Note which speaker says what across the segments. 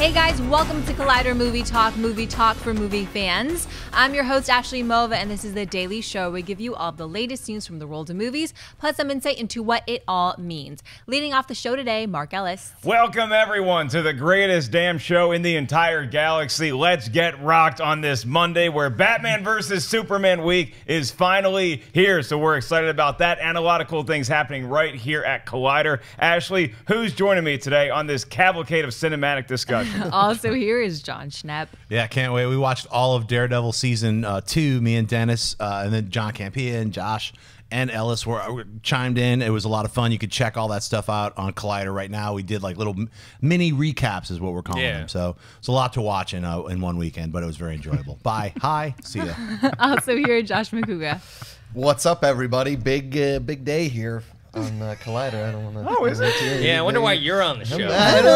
Speaker 1: Hey guys, welcome to Collider Movie Talk, movie talk for movie fans. I'm your host, Ashley Mova, and this is the daily show. We give you all the latest news from the world of movies, plus some insight into what it all means. Leading off the show today, Mark Ellis.
Speaker 2: Welcome, everyone, to the greatest damn show in the entire galaxy. Let's get rocked on this Monday where Batman vs. Superman week is finally here. So we're excited about that and a lot of cool things happening right here at Collider. Ashley, who's joining me today on this cavalcade of cinematic discussion?
Speaker 1: also, here is Jon Schnepp.
Speaker 3: Yeah, can't wait. We watched all of Daredevil season uh, two, me and Dennis, uh, and then John Campea and Josh and Ellis were, were, chimed in. It was a lot of fun. You could check all that stuff out on Collider right now. We did like little mini recaps, is what we're calling yeah. them. So it's a lot to watch in uh, in one weekend, but it was very enjoyable. Bye. Hi. See ya.
Speaker 1: also here, Josh Macuga.
Speaker 4: What's up, everybody? Big uh, big day here on uh, Collider. I don't want to.
Speaker 2: Oh, is it?
Speaker 5: Yeah, I wonder why you're on the show.
Speaker 4: I don't
Speaker 1: know.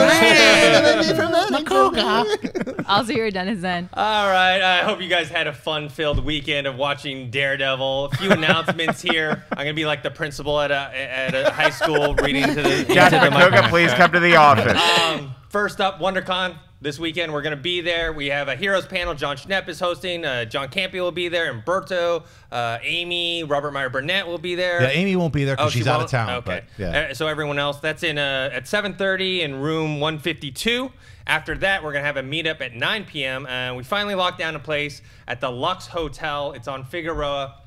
Speaker 1: I'll see you, Dennis. Then.
Speaker 5: All right. I hope you guys had a fun-filled weekend of watching Daredevil. A few announcements here. I'm gonna be like the principal at a at a high school reading to the.
Speaker 2: Josh Macuga, please come to the office.
Speaker 5: Um, first up, WonderCon this weekend. We're going to be there. We have a heroes panel. Jon Schnepp is hosting. Uh, John Campea will be there. Umberto, uh, Amy, Robert Meyer Burnett will be there.
Speaker 3: Yeah, Amy won't be there because oh, she's she out of town.
Speaker 5: Okay.
Speaker 3: But, yeah.
Speaker 5: Uh, so everyone else, that's in uh, at 7:30 in room 152. After that, we're gonna have a meetup at 9 p.m. And we finally locked down a place at the Lux Hotel. It's on Figueroa.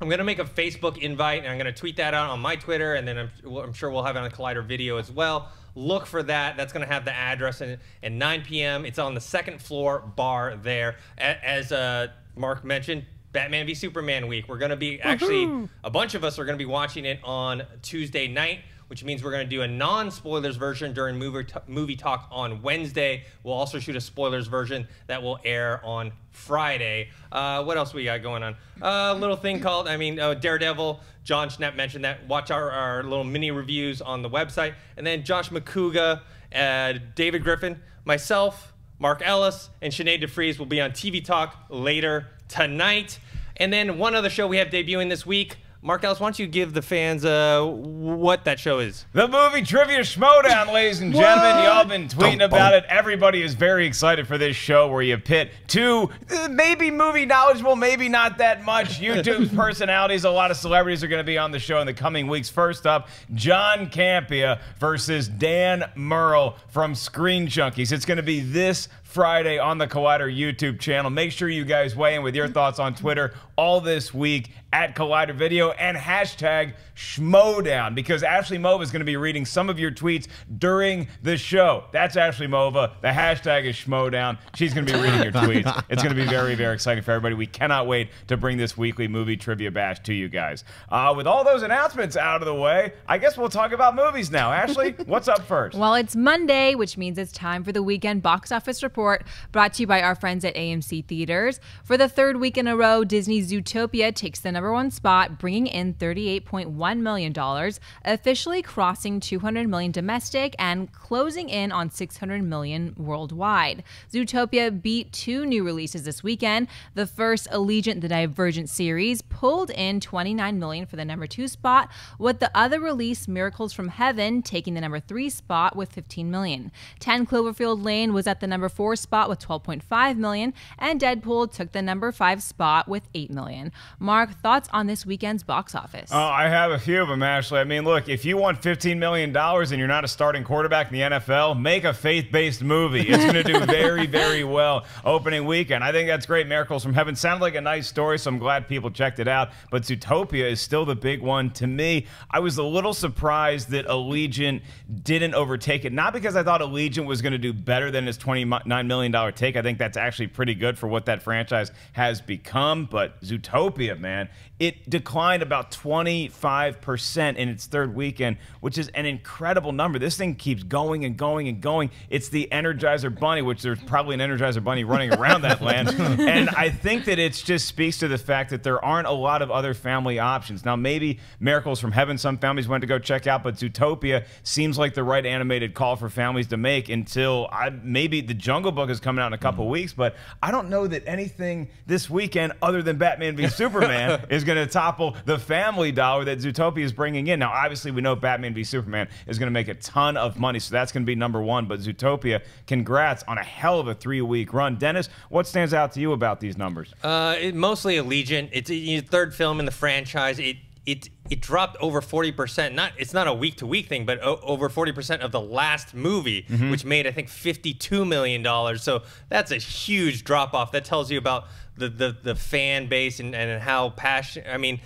Speaker 5: I'm gonna make a Facebook invite and I'm gonna tweet that out on my Twitter, and then I'm, I'm sure we'll have it on a Collider video as well. Look for that. That's going to have the address and at 9 p.m. It's on the second floor bar there. As uh, Mark mentioned, Batman v Superman week. We're going to be actually a bunch of us are going to be watching it on Tuesday night which means we're going to do a non-spoilers version during movie, movie talk on Wednesday. We'll also shoot a spoilers version that will air on Friday. Uh, what else we got going on? A uh, little thing called, I mean, uh, Daredevil. Jon Schnepp mentioned that. Watch our, our little mini reviews on the website. And then Josh Macuga, uh, David Griffin, myself, Mark Ellis, and Sinead de Vries will be on TV Talk later tonight. And then one other show we have debuting this week, Mark Ellis, why don't you give the fans uh, what that show is?
Speaker 2: The movie Trivia Schmoedown, ladies and gentlemen. Y'all been tweeting about it. Everybody is very excited for this show where you pit two, uh, maybe movie knowledgeable, maybe not that much, YouTube personalities. A lot of celebrities are going to be on the show in the coming weeks. First up, John Campea versus Dan Murrell from Screen Junkies. It's going to be this Friday on the Collider YouTube channel. Make sure you guys weigh in with your thoughts on Twitter all this week at Collider Video and hashtag Schmoedown because Ashley Mova is going to be reading some of your tweets during the show. That's Ashley Mova. The hashtag is Schmoedown. She's going to be reading your tweets. It's going to be very, very exciting for everybody. We cannot wait to bring this weekly movie trivia bash to you guys. Uh, with all those announcements out of the way, I guess we'll talk about movies now. Ashley, what's up first?
Speaker 1: Well, it's Monday, which means it's time for the weekend box office report brought to you by our friends at AMC Theaters. For the third week in a row, Disney's Zootopia takes the number one spot, bringing in $38.1 million, officially crossing 200 million domestic and closing in on 600 million worldwide. Zootopia beat two new releases this weekend. The first, Allegiant the Divergent series, pulled in 29 million for the number two spot, with the other release, Miracles from Heaven, taking the number three spot with 15 million. 10 Cloverfield Lane was at the number four spot with 12.5 million, and Deadpool took the number five spot with 8 million. Mark, thoughts on this weekend's box office?
Speaker 2: Oh, I have a few of them, Ashley. I mean, look, if you want $15 million and you're not a starting quarterback in the NFL, make a faith based movie. It's going to do very, very well opening weekend. I think that's great. Miracles from Heaven sounded like a nice story, so I'm glad people checked it out. But Zootopia is still the big one to me. I was a little surprised that Allegiant didn't overtake it, not because I thought Allegiant was going to do better than his $29 million take. I think that's actually pretty good for what that franchise has become. But Zootopia, man, it declined about 25% in its third weekend, which is an incredible number. This thing keeps going and going and going. It's the Energizer Bunny, which there's probably an Energizer Bunny running around that land. And I think that it just speaks to the fact that there aren't a lot of other family options. Now, maybe Miracles from Heaven, some families went to go check out, but Zootopia seems like the right animated call for families to make until I, maybe The Jungle Jungle Book is coming out in a couple mm. weeks, but I don't know that anything this weekend other than Batman v Superman is going to topple the family dollar that Zootopia is bringing in. Now, obviously, we know Batman v Superman is going to make a ton of money, so that's going to be number one. But Zootopia, congrats on a hell of a three-week run. Dennis, what stands out to you about these numbers?
Speaker 5: Uh, it, mostly Allegiant. It's a third film in the franchise. It it it dropped over 40%. Not it's not a week to week thing, but o- over 40% of the last movie,
Speaker 2: Mm-hmm.
Speaker 5: which made I think 52 million dollars. So that's a huge drop off. That tells you about the the, the fan base and, and how passionate. I mean,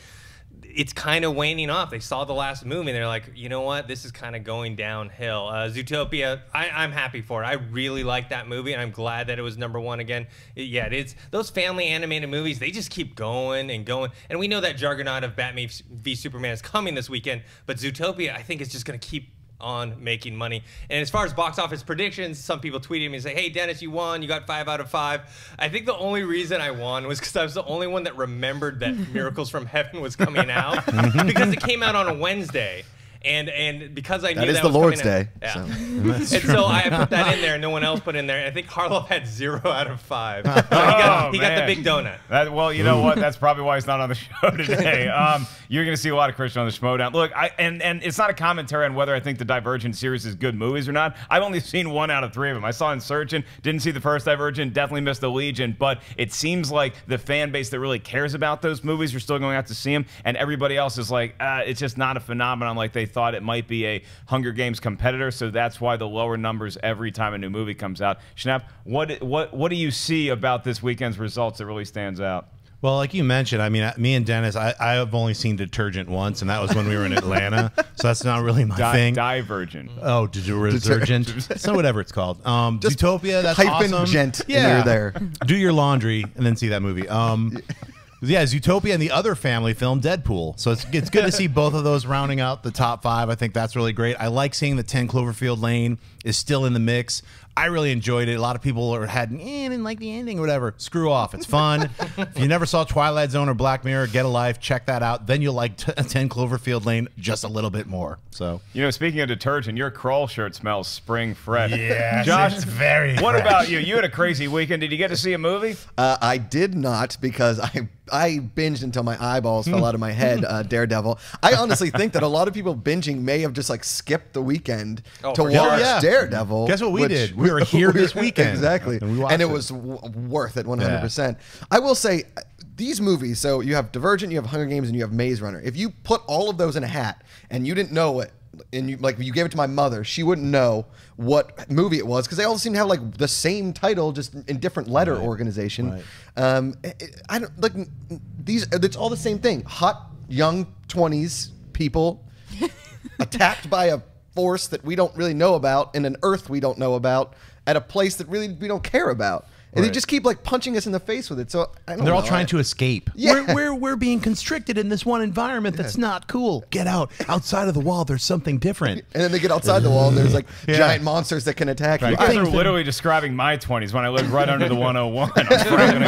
Speaker 5: it's kind of waning off. They saw the last movie and they're like, you know what, this is kind of going downhill. Uh, Zootopia, I, I'm happy for it. I really like that movie and I'm glad that it was number one again. It- yeah, it's those family animated movies. They just keep going and going. And we know that juggernaut of Batman v Superman is coming this weekend, but Zootopia, I think, is just going to keep on making money. And as far as box office predictions, some people tweeted me and say, "Hey Dennis, you won. You got five out of five. I think the only reason I won was because I was the only one that remembered that Miracles from Heaven was coming out because it came out on a Wednesday. And and because I knew
Speaker 4: That is
Speaker 5: that
Speaker 4: the
Speaker 5: was
Speaker 4: Lord's
Speaker 5: coming out-
Speaker 4: Day,
Speaker 5: yeah.
Speaker 4: so.
Speaker 5: and so I put that in there, and no one else put in there. I think Harlow had zero out of five. So he
Speaker 2: Oh,
Speaker 5: got, he got the big donut.
Speaker 2: That, well, you know what? That's probably why he's not on the show today. Um, you're going to see a lot of Christian on the Schmoedown. Look, I and and it's not a commentary on whether I think the Divergent series is good movies or not. I've only seen one out of three of them. I saw Insurgent, didn't see the first Divergent, definitely missed the Legion. But it seems like the fan base that really cares about those movies are still going out to see them, and everybody else is like, uh, it's just not a phenomenon like they thought it might be a Hunger Games competitor. So that's why the lower numbers every time a new movie comes out. Schnepp, what what what do you see about this weekend's results that really stands out?
Speaker 3: Well, like you mentioned, I mean, uh, me and Dennis, I, I have only seen Detergent once, and that was when we were in Atlanta. so that's not really my
Speaker 2: Di-
Speaker 3: thing.
Speaker 2: Divergent.
Speaker 3: Oh, did you resurgent? so whatever it's called. Um,
Speaker 4: Just
Speaker 3: Utopia. That's
Speaker 4: hyphen
Speaker 3: awesome.
Speaker 4: gent
Speaker 3: Yeah,
Speaker 4: you're there.
Speaker 3: Do your laundry and then see that movie. Um, yeah, Zootopia and the other family film, Deadpool. So it's it's good to see both of those rounding out the top five. I think that's really great. I like seeing the Ten Cloverfield Lane is still in the mix. I really enjoyed it. A lot of people are had, eh, I didn't like the ending or whatever. Screw off. It's fun. if you never saw Twilight Zone or Black Mirror, get a life. Check that out. Then you'll like t- Ten Cloverfield Lane just a little bit more. So
Speaker 2: You know, speaking of detergent, your crawl shirt smells spring fresh.
Speaker 3: Yes,
Speaker 2: Josh,
Speaker 3: it's very
Speaker 2: What
Speaker 3: fresh.
Speaker 2: about you? You had a crazy weekend. Did you get to see a movie?
Speaker 4: Uh, I did not because I I binged until my eyeballs fell out of my head. Uh, Daredevil. I honestly think that a lot of people binging may have just like skipped the weekend
Speaker 5: Oh,
Speaker 4: to watch
Speaker 5: sure.
Speaker 3: Yeah.
Speaker 4: Daredevil.
Speaker 3: Guess what we
Speaker 4: which-
Speaker 3: did? We were here this weekend.
Speaker 4: exactly,
Speaker 3: And we
Speaker 4: and, it
Speaker 3: it.
Speaker 4: was w- worth it 100. percent I will say. These movies, so you have Divergent, you have Hunger Games, and you have Maze Runner. If you put all of those in a hat and you didn't know it, and you like you gave it to my mother, she wouldn't know what movie it was because they all seem to have like the same title, just in different letter organization.
Speaker 3: Right.
Speaker 4: Um, it- it- I don't like these. It's all the same thing. Hot young twenties people attacked by a force that we don't really know about in an Earth we don't know about at a place that really we don't care about. And they just keep like punching us in the face with it. So I don't
Speaker 3: They're all trying to escape.
Speaker 4: Yeah.
Speaker 3: We're, we're, we're being constricted in this one environment that's not cool. Get out. Outside of the wall, there's something different.
Speaker 4: And then they get outside the wall and there's like
Speaker 3: Yeah.
Speaker 4: giant monsters that can attack
Speaker 2: You
Speaker 4: you.
Speaker 2: guys
Speaker 3: I
Speaker 2: are
Speaker 3: think-
Speaker 2: literally describing my 20s when I lived right under the 101 on Franklin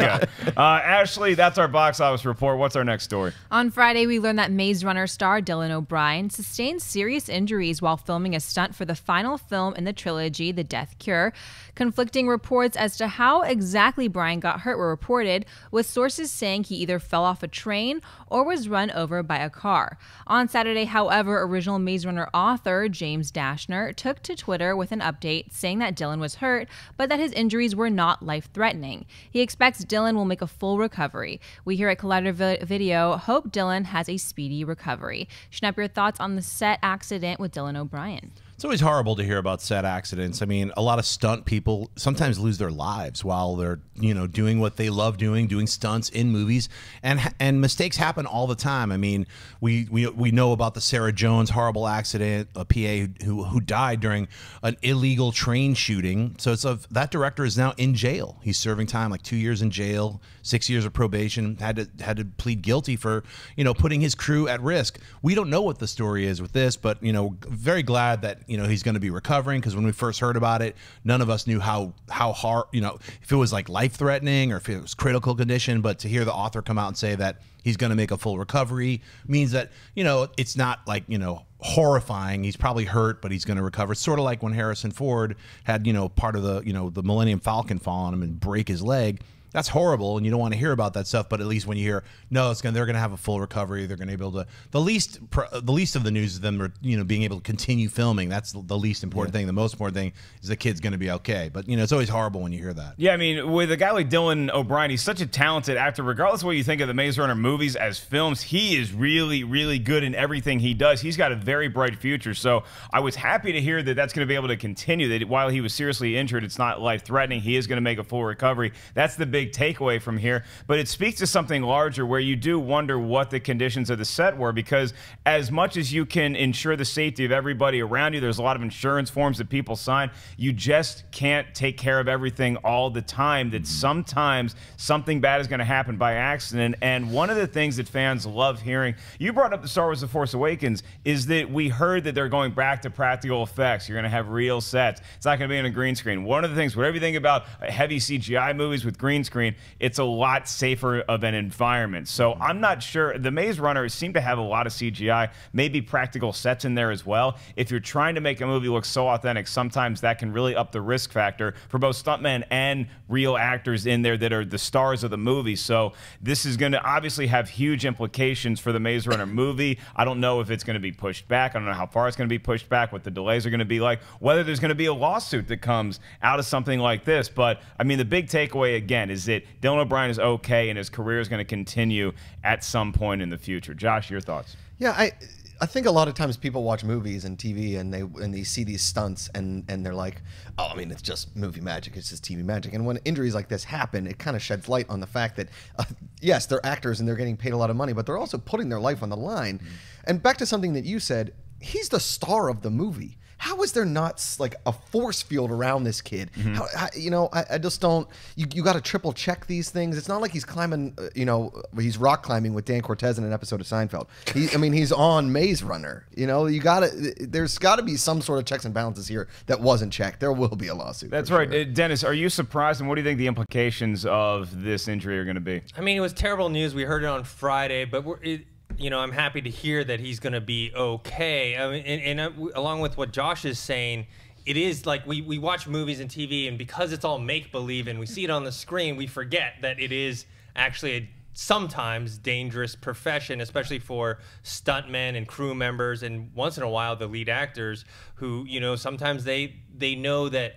Speaker 2: and Uh, Ashley, that's our box office report. What's our next story?
Speaker 1: On Friday, we learned that Maze Runner star Dylan O'Brien sustained serious injuries while filming a stunt for the final film in the trilogy, The Death Cure. Conflicting reports as to how exactly Brian got hurt were reported, with sources saying he either fell off a train or was run over by a car. On Saturday, however, original Maze Runner author James Dashner took to Twitter with an update saying that Dylan was hurt, but that his injuries were not life threatening. He expects Dylan will make a full recovery. We here at Collider Vi- Video hope Dylan has a speedy recovery. Schnepp, your thoughts on the set accident with Dylan O'Brien?
Speaker 3: It's always horrible to hear about set accidents. I mean, a lot of stunt people sometimes lose their lives while they're, you know, doing what they love doing, doing stunts in movies, and and mistakes happen all the time. I mean, we we, we know about the Sarah Jones horrible accident, a PA who who died during an illegal train shooting. So it's of that director is now in jail. He's serving time like 2 years in jail, 6 years of probation, had to had to plead guilty for, you know, putting his crew at risk. We don't know what the story is with this, but you know, very glad that you know he's going to be recovering because when we first heard about it, none of us knew how how hard you know if it was like life threatening or if it was critical condition. But to hear the author come out and say that he's going to make a full recovery means that you know it's not like you know horrifying. He's probably hurt, but he's going to recover. It's sort of like when Harrison Ford had, you know, part of the, you know, the Millennium Falcon fall on him and break his leg that's horrible and you don't want to hear about that stuff but at least when you hear no it's going they're going to have a full recovery they're going to be able to the least the least of the news is them you know being able to continue filming that's the least important yeah. thing the most important thing is the kid's going to be okay but you know it's always horrible when you hear that.
Speaker 2: Yeah i mean with a guy like dylan o'brien he's such a talented actor regardless of what you think of the maze runner movies as films he is really really good in everything he does. He's got a very bright future so i was happy to hear that that's going to be able to continue that while he was seriously injured it's not life threatening he is going to make a full recovery. That's the big big takeaway from here, but it speaks to something larger where you do wonder what the conditions of the set were because as much as you can ensure the safety of everybody around you, there's a lot of insurance forms that people sign. You just can't take care of everything all the time. That mm-hmm. sometimes something bad is going to happen by accident. And one of the things that fans love hearing, you brought up the Star Wars The Force Awakens, is that we heard that they're going back to practical effects. You're going to have real sets. It's not going to be on a green screen. One of the things, whatever you think about heavy CGI movies with green screen, screen, it's a lot safer of an environment. So mm-hmm. I'm not sure. The Maze Runner seem to have a lot of CGI, maybe practical sets in there as well. If you're trying to make a movie look so authentic, sometimes that can really up the risk factor for both stuntmen and real actors in there that are the stars of the movie. So this is going to obviously have huge implications for the Maze Runner movie. I don't know if it's going to be pushed back. I don't know how far it's going to be pushed back, what the delays are going to be like, whether there's going to be a lawsuit that comes out of something like this. But I mean, the big takeaway again is is that Dylan O'Brien is okay and his career is going to continue at some point in the future. Josh, your thoughts?
Speaker 4: Yeah, I I think a lot of times people watch movies and TV and they and they see these stunts and and they're like, oh, I mean, it's just movie magic, it's just TV magic. And when injuries like this happen, it kind of sheds light on the fact that uh, yes, they're actors and they're getting paid a lot of money, but they're also putting their life on the line. Mm-hmm. And back to something that you said, he's the star of the movie how is there not like a force field around this kid? Mm-hmm. How, how, you know, I, I, just don't. You, you got to triple check these things. It's not like he's climbing. Uh, you know, he's rock climbing with Dan Cortese in an episode of Seinfeld. He, I mean, he's on Maze Runner. You know, you got to. There's got to be some sort of checks and balances here that wasn't checked. There will be a lawsuit.
Speaker 2: That's right, sure. Uh, Dennis. Are you surprised? And what do you think the implications of this injury are going to be?
Speaker 5: I mean, it was terrible news. We heard it on Friday, but it, you know, I'm happy to hear that he's going to be okay. I mean, and, and uh, along with what Josh is saying, it is like we, we watch movies and TV, and because it's all make believe and we see it on the screen, we forget that it is actually a sometimes dangerous profession, especially for stuntmen and crew members, and once in a while the lead actors who you know sometimes they they know that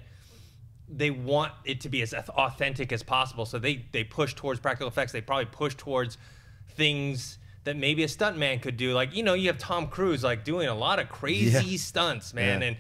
Speaker 5: they want it to be as authentic as possible, so they they push towards practical effects. They probably push towards things that maybe a stuntman could do. Like, you know, you have Tom Cruise like doing a lot of crazy yeah. stunts, man. Yeah. And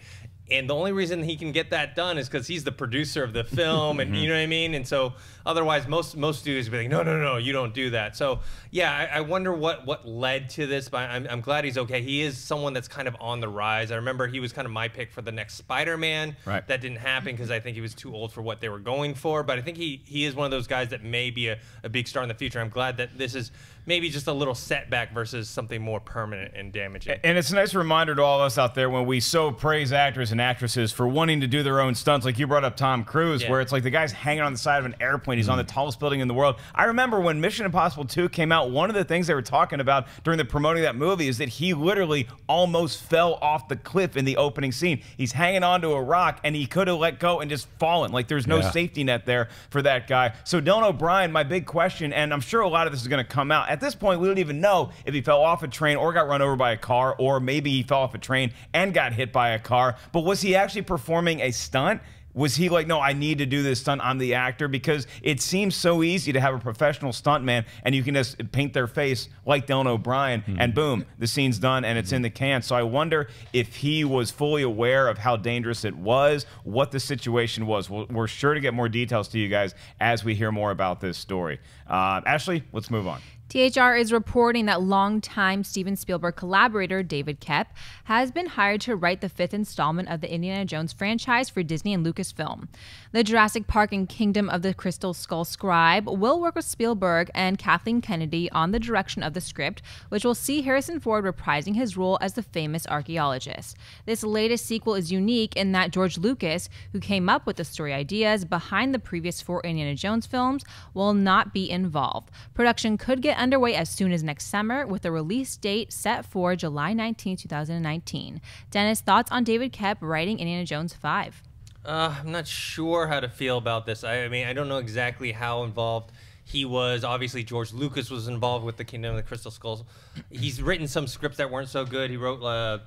Speaker 5: and the only reason he can get that done is because he's the producer of the film, and you mm-hmm. know what I mean. And so, otherwise, most most studios would be like, no, no, no, you don't do that. So, yeah, I, I wonder what what led to this, but I'm, I'm glad he's okay. He is someone that's kind of on the rise. I remember he was kind of my pick for the next Spider-Man.
Speaker 2: Right.
Speaker 5: That didn't happen because I think he was too old for what they were going for. But I think he he is one of those guys that may be a, a big star in the future. I'm glad that this is maybe just a little setback versus something more permanent and damaging.
Speaker 2: And it's a nice reminder to all of us out there when we so praise actors and actresses for wanting to do their own stunts. Like you brought up Tom Cruise, yeah. where it's like the guy's hanging on the side of an airplane. He's mm. on the tallest building in the world. I remember when Mission Impossible 2 came out, one of the things they were talking about during the promoting that movie is that he literally almost fell off the cliff in the opening scene. He's hanging onto a rock and he could have let go and just fallen. Like there's no yeah. safety net there for that guy. So Dylan O'Brien, my big question, and I'm sure a lot of this is going to come out. At this point, we don't even know if he fell off a train or got run over by a car, or maybe he fell off a train and got hit by a car. But was he actually performing a stunt? Was he like, no, I need to do this stunt? I'm the actor because it seems so easy to have a professional stuntman and you can just paint their face like Dylan O'Brien mm-hmm. and boom, the scene's done and it's in the can. So I wonder if he was fully aware of how dangerous it was, what the situation was. We're sure to get more details to you guys as we hear more about this story. Uh, Ashley, let's move on.
Speaker 1: THR is reporting that longtime Steven Spielberg collaborator David Koepp has been hired to write the fifth installment of the Indiana Jones franchise for Disney and Lucasfilm. The Jurassic Park and Kingdom of the Crystal Skull scribe will work with Spielberg and Kathleen Kennedy on the direction of the script, which will see Harrison Ford reprising his role as the famous archaeologist. This latest sequel is unique in that George Lucas, who came up with the story ideas behind the previous four Indiana Jones films, will not be involved. Production could get get underway as soon as next summer with a release date set for July 19, 2019. Dennis, thoughts on David Koepp writing Indiana Jones 5?
Speaker 5: Uh, I'm not sure how to feel about this. I, I mean, I don't know exactly how involved he was. Obviously, George Lucas was involved with the Kingdom of the Crystal Skulls. He's written some scripts that weren't so good. He wrote uh,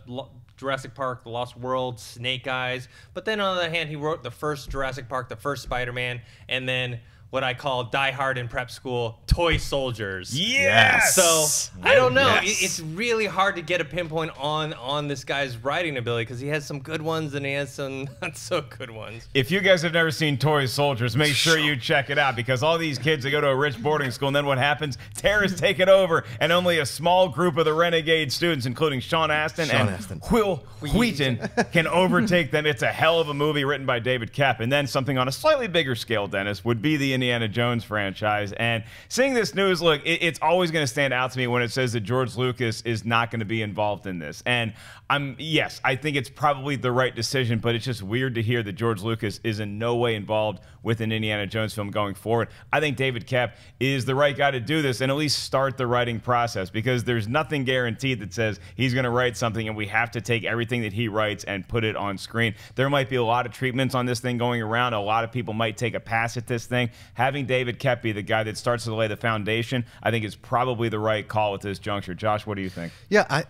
Speaker 5: Jurassic Park, The Lost World, Snake Eyes. But then on the other hand, he wrote the first Jurassic Park, the first Spider-Man, and then what I call Die Hard in prep school, toy soldiers.
Speaker 2: Yes.
Speaker 5: So I don't know.
Speaker 2: Yes.
Speaker 5: It- It's really hard to get a pinpoint on on this guy's writing ability because he has some good ones and he has some not so good ones.
Speaker 2: If you guys have never seen Toy Soldiers, make sure you check it out because all these kids they go to a rich boarding school and then what happens? Terrorists take it over and only a small group of the renegade students, including Sean Astin
Speaker 4: Sean
Speaker 2: and
Speaker 4: Astin.
Speaker 2: Wil Wheaton, can overtake them. It's a hell of a movie written by David Koepp. And then something on a slightly bigger scale, Dennis, would be the Indiana Jones franchise. And seeing this news, look, it, it's always going to stand out to me when it says that George Lucas is not going to be involved in this. And I'm yes, I think it's probably the right decision, but it's just weird to hear that George Lucas is in no way involved with an Indiana Jones film going forward. I think David Koepp is the right guy to do this and at least start the writing process because there's nothing guaranteed that says he's going to write something and we have to take everything that he writes and put it on screen. There might be a lot of treatments on this thing going around. A lot of people might take a pass at this thing. Having David be the guy that starts to lay the foundation, I think is probably the right call at this juncture. Josh, what do you think?
Speaker 4: Yeah, I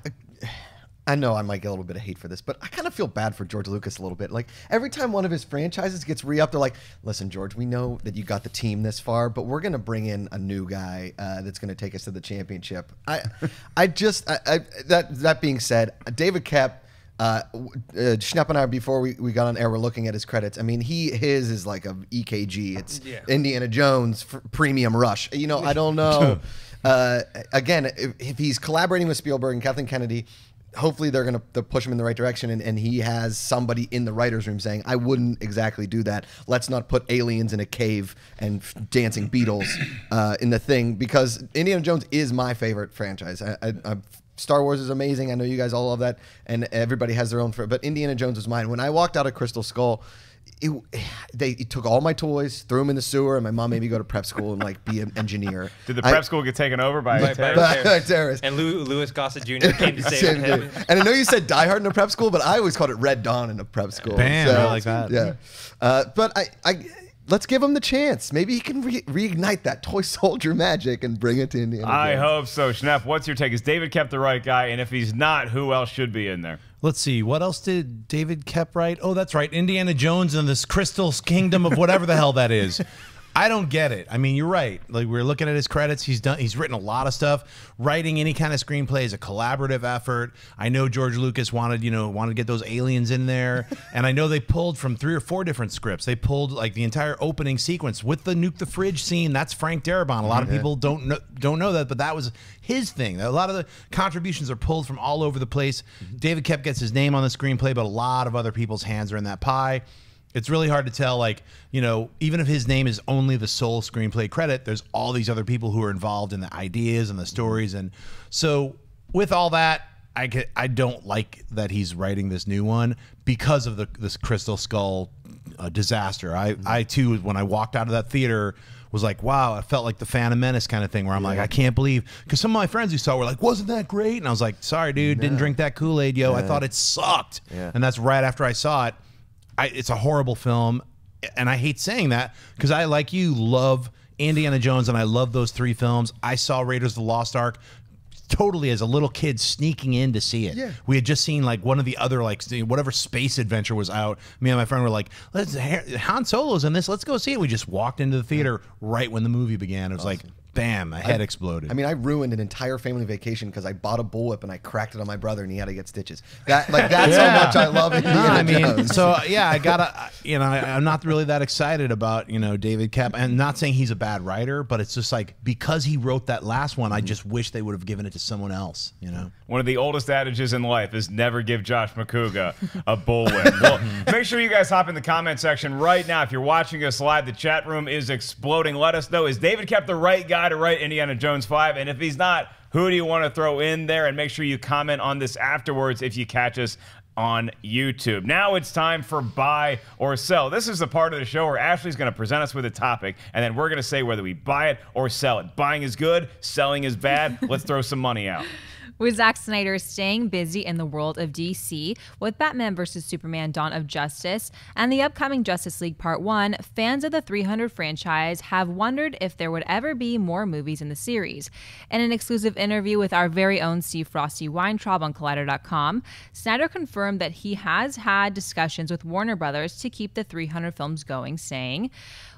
Speaker 4: I know I might get a little bit of hate for this, but I kind of feel bad for George Lucas a little bit. Like every time one of his franchises gets re-upped, they're like, "Listen, George, we know that you got the team this far, but we're gonna bring in a new guy uh, that's gonna take us to the championship." I, I just I, I, that that being said, David Koepp. Uh, w- uh, Schnepp and I, before we, we got on air, we're looking at his credits. I mean, he his is like a EKG. It's
Speaker 5: Yeah.
Speaker 4: Indiana Jones f- Premium Rush. You know, I don't know. uh, again, if, if he's collaborating with Spielberg and Kathleen Kennedy, hopefully they're going to push him in the right direction. And, and he has somebody in the writers' room saying, "I wouldn't exactly do that. Let's not put aliens in a cave and f- dancing beetles uh, in the thing." Because Indiana Jones is my favorite franchise. I, I, I, Star Wars is amazing. I know you guys all love that, and everybody has their own. For, but Indiana Jones was mine. When I walked out of Crystal Skull, it, they it took all my toys, threw them in the sewer, and my mom made me go to prep school and like be an engineer.
Speaker 2: Did the
Speaker 4: I-
Speaker 2: prep school get taken over by
Speaker 5: By- by-
Speaker 2: terrorists?
Speaker 4: by terrorists?
Speaker 5: And Lou, Louis Gossett Jr. came to save
Speaker 4: Same
Speaker 5: him.
Speaker 4: And I know you said Die Hard in a prep school, but I always called it Red Dawn in a prep school.
Speaker 3: Bam, I like that.
Speaker 4: Yeah, uh, but I, I, let's give him the chance. Maybe he can re- reignite that toy soldier magic and bring it to Indiana.
Speaker 2: I
Speaker 4: Jones.
Speaker 2: hope so. Schnepp, what's your take? Is David Koepp the right guy? And if he's not, who else should be in there?
Speaker 3: Let's see. What else did David Koepp write? Oh, that's right. Indiana Jones and this Crystal Kingdom of whatever the hell that is. I don't get it. I mean, you're right. Like we're looking at his credits. He's done. He's written a lot of stuff. Writing any kind of screenplay is a collaborative effort. I know George Lucas wanted, you know, wanted to get those aliens in there, and I know they pulled from three or four different scripts. They pulled like the entire opening sequence with the nuke the fridge scene. That's Frank Darabont. A lot of people don't know don't know that, but that was his thing. A lot of the contributions are pulled from all over the place. Mm-hmm. David Koepp gets his name on the screenplay, but a lot of other people's hands are in that pie. It's really hard to tell, like, you know, even if his name is only the sole screenplay credit, there's all these other people who are involved in the ideas and the stories. And so, with all that, I, ca- I don't like that he's writing this new one because of the this Crystal Skull uh, disaster. I, I, too, when I walked out of that theater, was like, wow, I felt like the Phantom Menace kind of thing where I'm like, I can't believe, because some of my friends who saw were like, wasn't that great? And I was like, sorry, dude, didn't drink that Kool Aid, yo. I thought it sucked.
Speaker 4: Yeah.
Speaker 3: And that's right after I saw it. I, it's a horrible film, and I hate saying that because I, like you, love Indiana Jones, and I love those three films. I saw Raiders of the Lost Ark totally as a little kid sneaking in to see it.
Speaker 4: Yeah.
Speaker 3: We had just seen like one of the other like whatever space adventure was out. Me and my friend were like, "Let's Han Solo's in this. Let's go see it." We just walked into the theater right when the movie began. It was like, bam, my head exploded.
Speaker 4: I mean, I ruined an entire family vacation because I bought a bullwhip and I cracked it on my brother and he had to get stitches. That like that's how much I love it.
Speaker 3: No, I mean, so yeah, I gotta, you know, I, I'm not really that excited about you know David Koepp, and not saying he's a bad writer, but it's just like because he wrote that last one, I mm-hmm. just wish they would have given it to someone else. You know,
Speaker 2: One of the oldest adages in life is never give Josh Macuga a bullwhip. well, make sure you guys hop in the comment section right now. If you're watching us live, the chat room is exploding. Let us know is David Koepp the right guy to write Indiana Jones 5? And if he's not, who do you want to throw in there? And make sure you comment on this afterwards if you catch us on YouTube. Now it's time for buy or sell. This is the part of the show where Ashley's going to present us with a topic, and then we're going to say whether we buy it or sell it. Buying is good, selling is bad. Let's throw some money out.
Speaker 1: With Zack Snyder staying busy in the world of DC with Batman vs. Superman Dawn of Justice and the upcoming Justice League Part 1, fans of the 300 franchise have wondered if there would ever be more movies in the series. In an exclusive interview with our very own Steve Frosty Weintraub on Collider.com, Snyder confirmed that he has had discussions with Warner Brothers to keep the 300 films going, saying,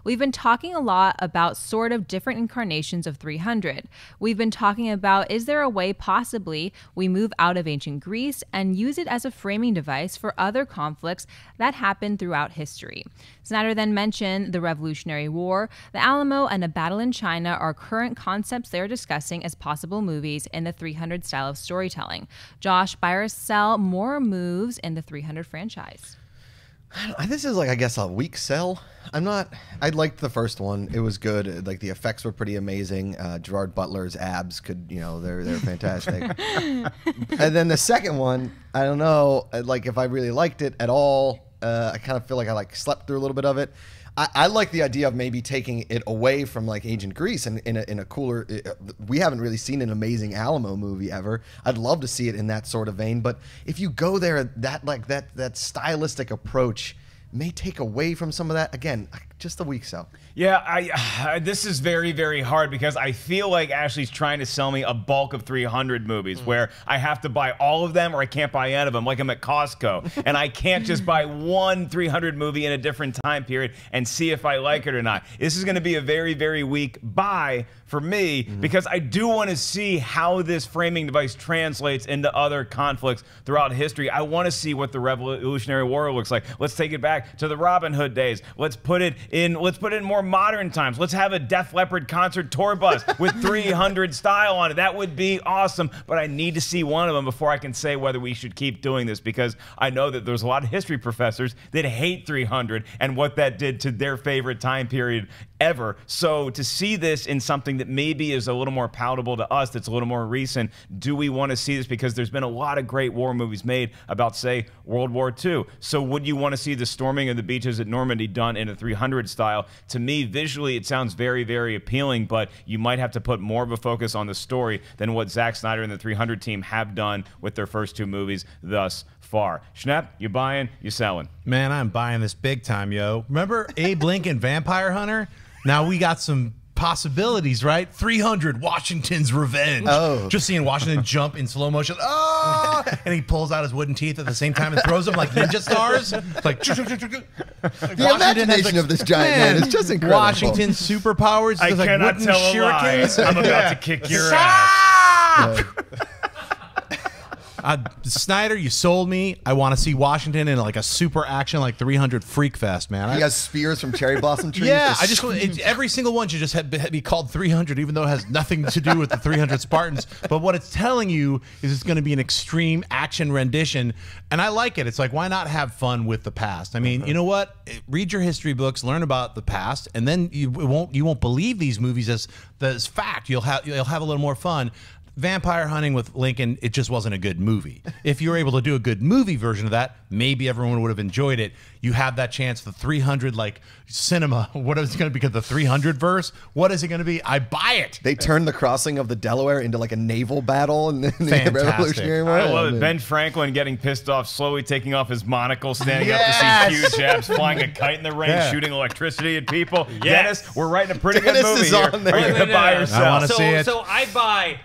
Speaker 1: We've been talking a lot about sort of different incarnations of 300. We've been talking about is there a way possibly we move out of ancient Greece and use it as a framing device for other conflicts that happened throughout history. Snyder then mentioned the Revolutionary War, the Alamo, and a battle in China are current concepts they're discussing as possible movies in the 300 style of storytelling. Josh, or sell more moves in the 300 franchise.
Speaker 4: I- This is like I guess a weak sell. I'm not. I liked the first one. It was good. Like the effects were pretty amazing. Uh, Gerard Butler's abs could, you know, they're they're fantastic. and then the second one, I don't know. uh, Like if I really liked it at all, uh, I kind of feel like I like slept through a little bit of it. I, like the idea of maybe taking it away from like Ancient Greece and in a, in a cooler. uh, We haven't really seen an amazing Alamo movie ever. I'd love to see it in that sort of vein. But if you go there, that like that that stylistic approach may take away from some of that. Again, just a week so.
Speaker 2: Yeah, I this is very very hard because I feel like Ashley's trying to sell me a bulk of 300 movies mm. where I have to buy all of them or I can't buy any of them like I'm at Costco and I can't just buy one 300 movie in a different time period and see if I like it or not. This is going to be a very very weak buy for me mm-hmm. because I do want to see how this framing device translates into other conflicts throughout history. I want to see what the Revolutionary War looks like. Let's take it back to the Robin Hood days. Let's put it in let's put it in more modern times. Let's have a Def Leppard concert tour bus with 300 style on it. That would be awesome, but I need to see one of them before I can say whether we should keep doing this because I know that there's a lot of history professors that hate 300 and what that did to their favorite time period ever. So to see this in something that maybe is a little more palatable to us, that's a little more recent, do we want to see this? Because there's been a lot of great war movies made about, say, World War II. So would you want to see the storming of the beaches at Normandy done in a 300 style? To me, visually, it sounds very, very appealing, but you might have to put more of a focus on the story than what Zack Snyder and the 300 team have done with their first two movies thus far. Schnepp, you buying, you selling.
Speaker 3: Man, I'm buying this big time, yo. Remember Abe Lincoln Vampire Hunter? Now we got some possibilities, right? 300 Washington's Revenge.
Speaker 4: Oh.
Speaker 3: Just seeing Washington jump in slow motion. Oh! And he pulls out his wooden teeth at the same time and throws them like ninja stars. It's like,
Speaker 4: The imagination of this giant man is just incredible.
Speaker 3: Washington's superpowers.
Speaker 2: I
Speaker 3: There's, like,
Speaker 2: cannot
Speaker 3: wooden
Speaker 2: tell a lie. I'm about
Speaker 3: Yeah.
Speaker 2: to kick your ass.
Speaker 3: Uh, Snyder, you sold me. I want to see Washington in like a super action, like 300 Freak Fest, man. I-
Speaker 4: He has spears from cherry blossom trees.
Speaker 3: Yeah, I just it, every single one should just have, be called 300, even though it has nothing to do with the 300 Spartans. But what it's telling you is it's going to be an extreme action rendition, and I like it. It's like why not have fun with the past? I mean, you know what? Read your history books, learn about the past, and then you won't you won't believe these movies as as fact. You'll have you'll have a little more fun. Vampire Hunting with Lincoln, it just wasn't a good movie. If you were able to do a good movie version of that, maybe everyone would have enjoyed it. You have that chance. The 300 like cinema. What is it going to be? The 300 verse. What is it going to be? I buy it.
Speaker 4: They turned the crossing of the Delaware into like a naval battle in the,
Speaker 3: Fantastic.
Speaker 4: Revolutionary War.
Speaker 2: I love it.
Speaker 4: man.
Speaker 2: Ben Franklin getting pissed off, slowly taking off his monocle, standing
Speaker 3: Yes!
Speaker 2: up to see huge abs, flying a kite in the rain,
Speaker 3: Yeah.
Speaker 2: shooting electricity at people.
Speaker 5: Yes.
Speaker 2: Dennis, we're writing a pretty
Speaker 4: Dennis
Speaker 2: good movie
Speaker 4: is
Speaker 2: here.
Speaker 4: on there.
Speaker 2: Are you going to buy
Speaker 5: no,
Speaker 2: or sell?
Speaker 3: I wanna
Speaker 5: so,
Speaker 3: see it.
Speaker 5: so I buy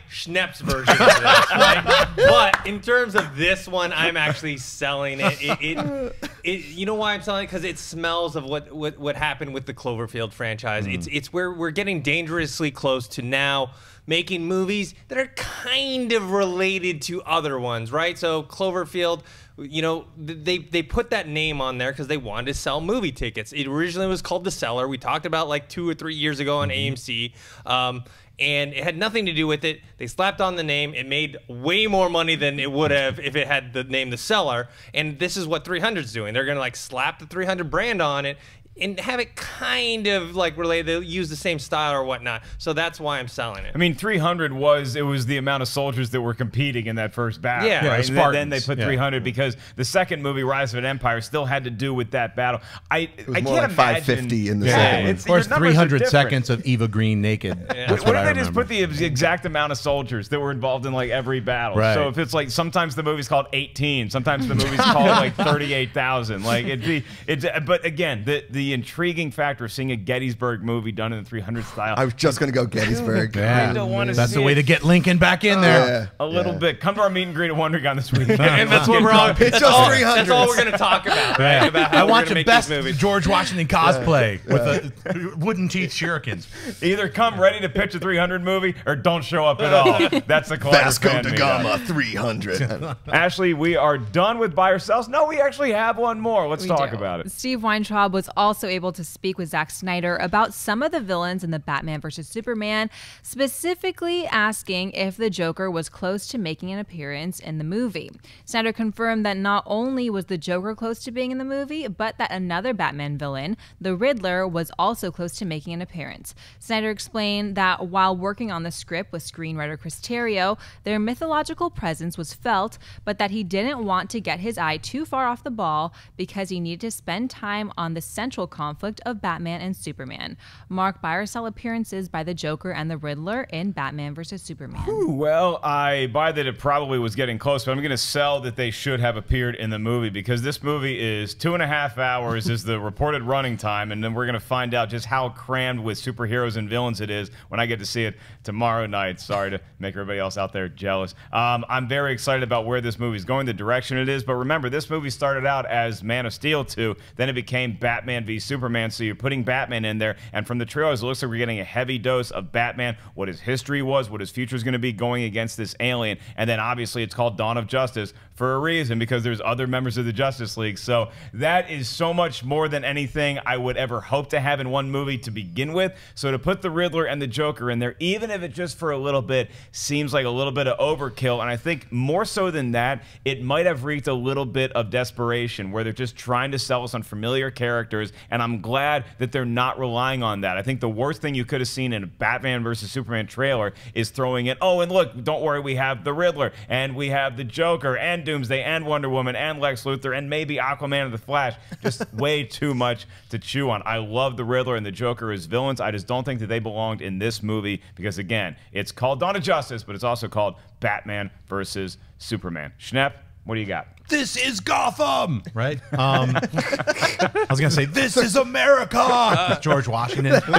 Speaker 5: Version of this, right? but in terms of this one, I'm actually selling it. It, it, it you know why I'm selling it? Because it smells of what, what what happened with the Cloverfield franchise. It's it's where we're getting dangerously close to now making movies that are kind of related to other ones, right? So Cloverfield. You know, they they put that name on there because they wanted to sell movie tickets. It originally was called The Cellar. We talked about like two or three years ago on AMC. Um, and it had nothing to do with it. They slapped on the name. It made way more money than it would have if it had the name The Cellar. And this is what 300's doing. They're gonna like slap the 300 brand on it. And have it kind of like related. They use the same style or whatnot. So that's why I'm selling it.
Speaker 2: I mean, 300 was it was the amount of soldiers that were competing in that first battle.
Speaker 5: Yeah. Yeah,
Speaker 2: right?
Speaker 3: the
Speaker 2: And then- then they put
Speaker 3: Yeah.
Speaker 2: 300 because the second movie, Rise of an Empire, still had to do with that battle. I
Speaker 4: It was
Speaker 2: I
Speaker 4: more
Speaker 2: can't
Speaker 4: like
Speaker 2: imagine-
Speaker 4: 550 in the
Speaker 2: Yeah,
Speaker 4: second one.
Speaker 2: it's-
Speaker 3: Of course,
Speaker 2: your numbers are
Speaker 3: 300 seconds of Eva Green naked. That's
Speaker 2: What,
Speaker 3: what,
Speaker 2: if
Speaker 3: I
Speaker 2: they just
Speaker 3: remember.
Speaker 2: put the exact amount of soldiers that were involved in like every battle?
Speaker 3: Right.
Speaker 2: So if it's like sometimes the movie's called 18, sometimes the movie's called like 38,000. Like it'd be it's but again, the the intriguing factor of seeing a Gettysburg movie done in the 300 style.
Speaker 4: I was just gonna go Gettysburg.
Speaker 3: Yeah.
Speaker 2: kinda wanna
Speaker 3: That's
Speaker 2: see
Speaker 3: the way
Speaker 2: it.
Speaker 3: to get Lincoln back in there.
Speaker 4: Yeah.
Speaker 2: a little
Speaker 4: Yeah.
Speaker 2: bit. Come to our meet and greet at WonderCon this weekend.
Speaker 5: and that's what we're all.
Speaker 4: Pitch
Speaker 5: That's
Speaker 4: us
Speaker 5: all,
Speaker 4: 300s.
Speaker 5: that's all we're gonna talk about. Right? About
Speaker 3: I want
Speaker 5: gonna
Speaker 3: the best
Speaker 5: these.
Speaker 3: George Washington cosplay with the wooden teeth shurikens.
Speaker 2: Either come ready to pitch a 300 movie or don't show up at all. That's the Collider
Speaker 4: Vasco
Speaker 2: fan
Speaker 4: da. Gama 300.
Speaker 2: Ashley, we are done with buy ourselves. No, we actually have one more. Let's
Speaker 1: We
Speaker 2: talk
Speaker 1: do.
Speaker 2: about it.
Speaker 1: Steve Weintraub was also able to speak with Zack Snyder about some of the villains in the Batman vs. Superman, specifically asking if the Joker was close to making an appearance in the movie. Snyder confirmed that not only was the Joker close to being in the movie, but that another Batman villain, the Riddler, was also close to making an appearance. Snyder explained that while working on the script with screenwriter Chris Terrio, their mythological presence was felt, but that he didn't want to get his eye too far off the ball because he needed to spend time on the central conflict of Batman and Superman. Mark buy or sell appearances by the Joker and the Riddler in Batman vs. Superman.
Speaker 2: Well, I buy that it probably was getting close, but I'm going to sell that they should have appeared in the movie because this movie is two and a half hours is the reported running time, and then we're going to find out just how crammed with superheroes and villains it is when I get to see it tomorrow night. Sorry to make everybody else out there jealous. Um, I'm very excited about where this movie is going, the direction it is. But remember, this movie started out as Man of Steel 2, then it became Batman v Superman. So you're putting Batman in there, and from the trailers, it looks like we're getting a heavy dose of Batman, what his history was, what his future is going to be going against this alien, and then obviously it's called Dawn of Justice for a reason because there's other members of the Justice League. So that is so much more than anything I would ever hope to have in one movie to begin with. So to put the Riddler and the Joker in there, even if it just for a little bit seems like a little bit of overkill, and I think more so than that, it might have reached a little bit of desperation where they're just trying to sell us on familiar characters, and I'm glad that they're not relying on that. I think the worst thing you could have seen in a Batman versus Superman trailer is throwing in, oh, and look, don't worry, we have the Riddler, and we have the Joker, and Doomsday, and Wonder Woman, and Lex Luthor, and maybe Aquaman and the Flash. Just way too much to chew on. I love the Riddler and the Joker as villains. I just don't think that they belonged in this movie because, again, it's called Dawn of Justice, but it's also called Batman versus Superman. Schnepp, what do you got?
Speaker 3: This is Gotham, right? Um, I was gonna say this is America. George Washington.
Speaker 2: They did a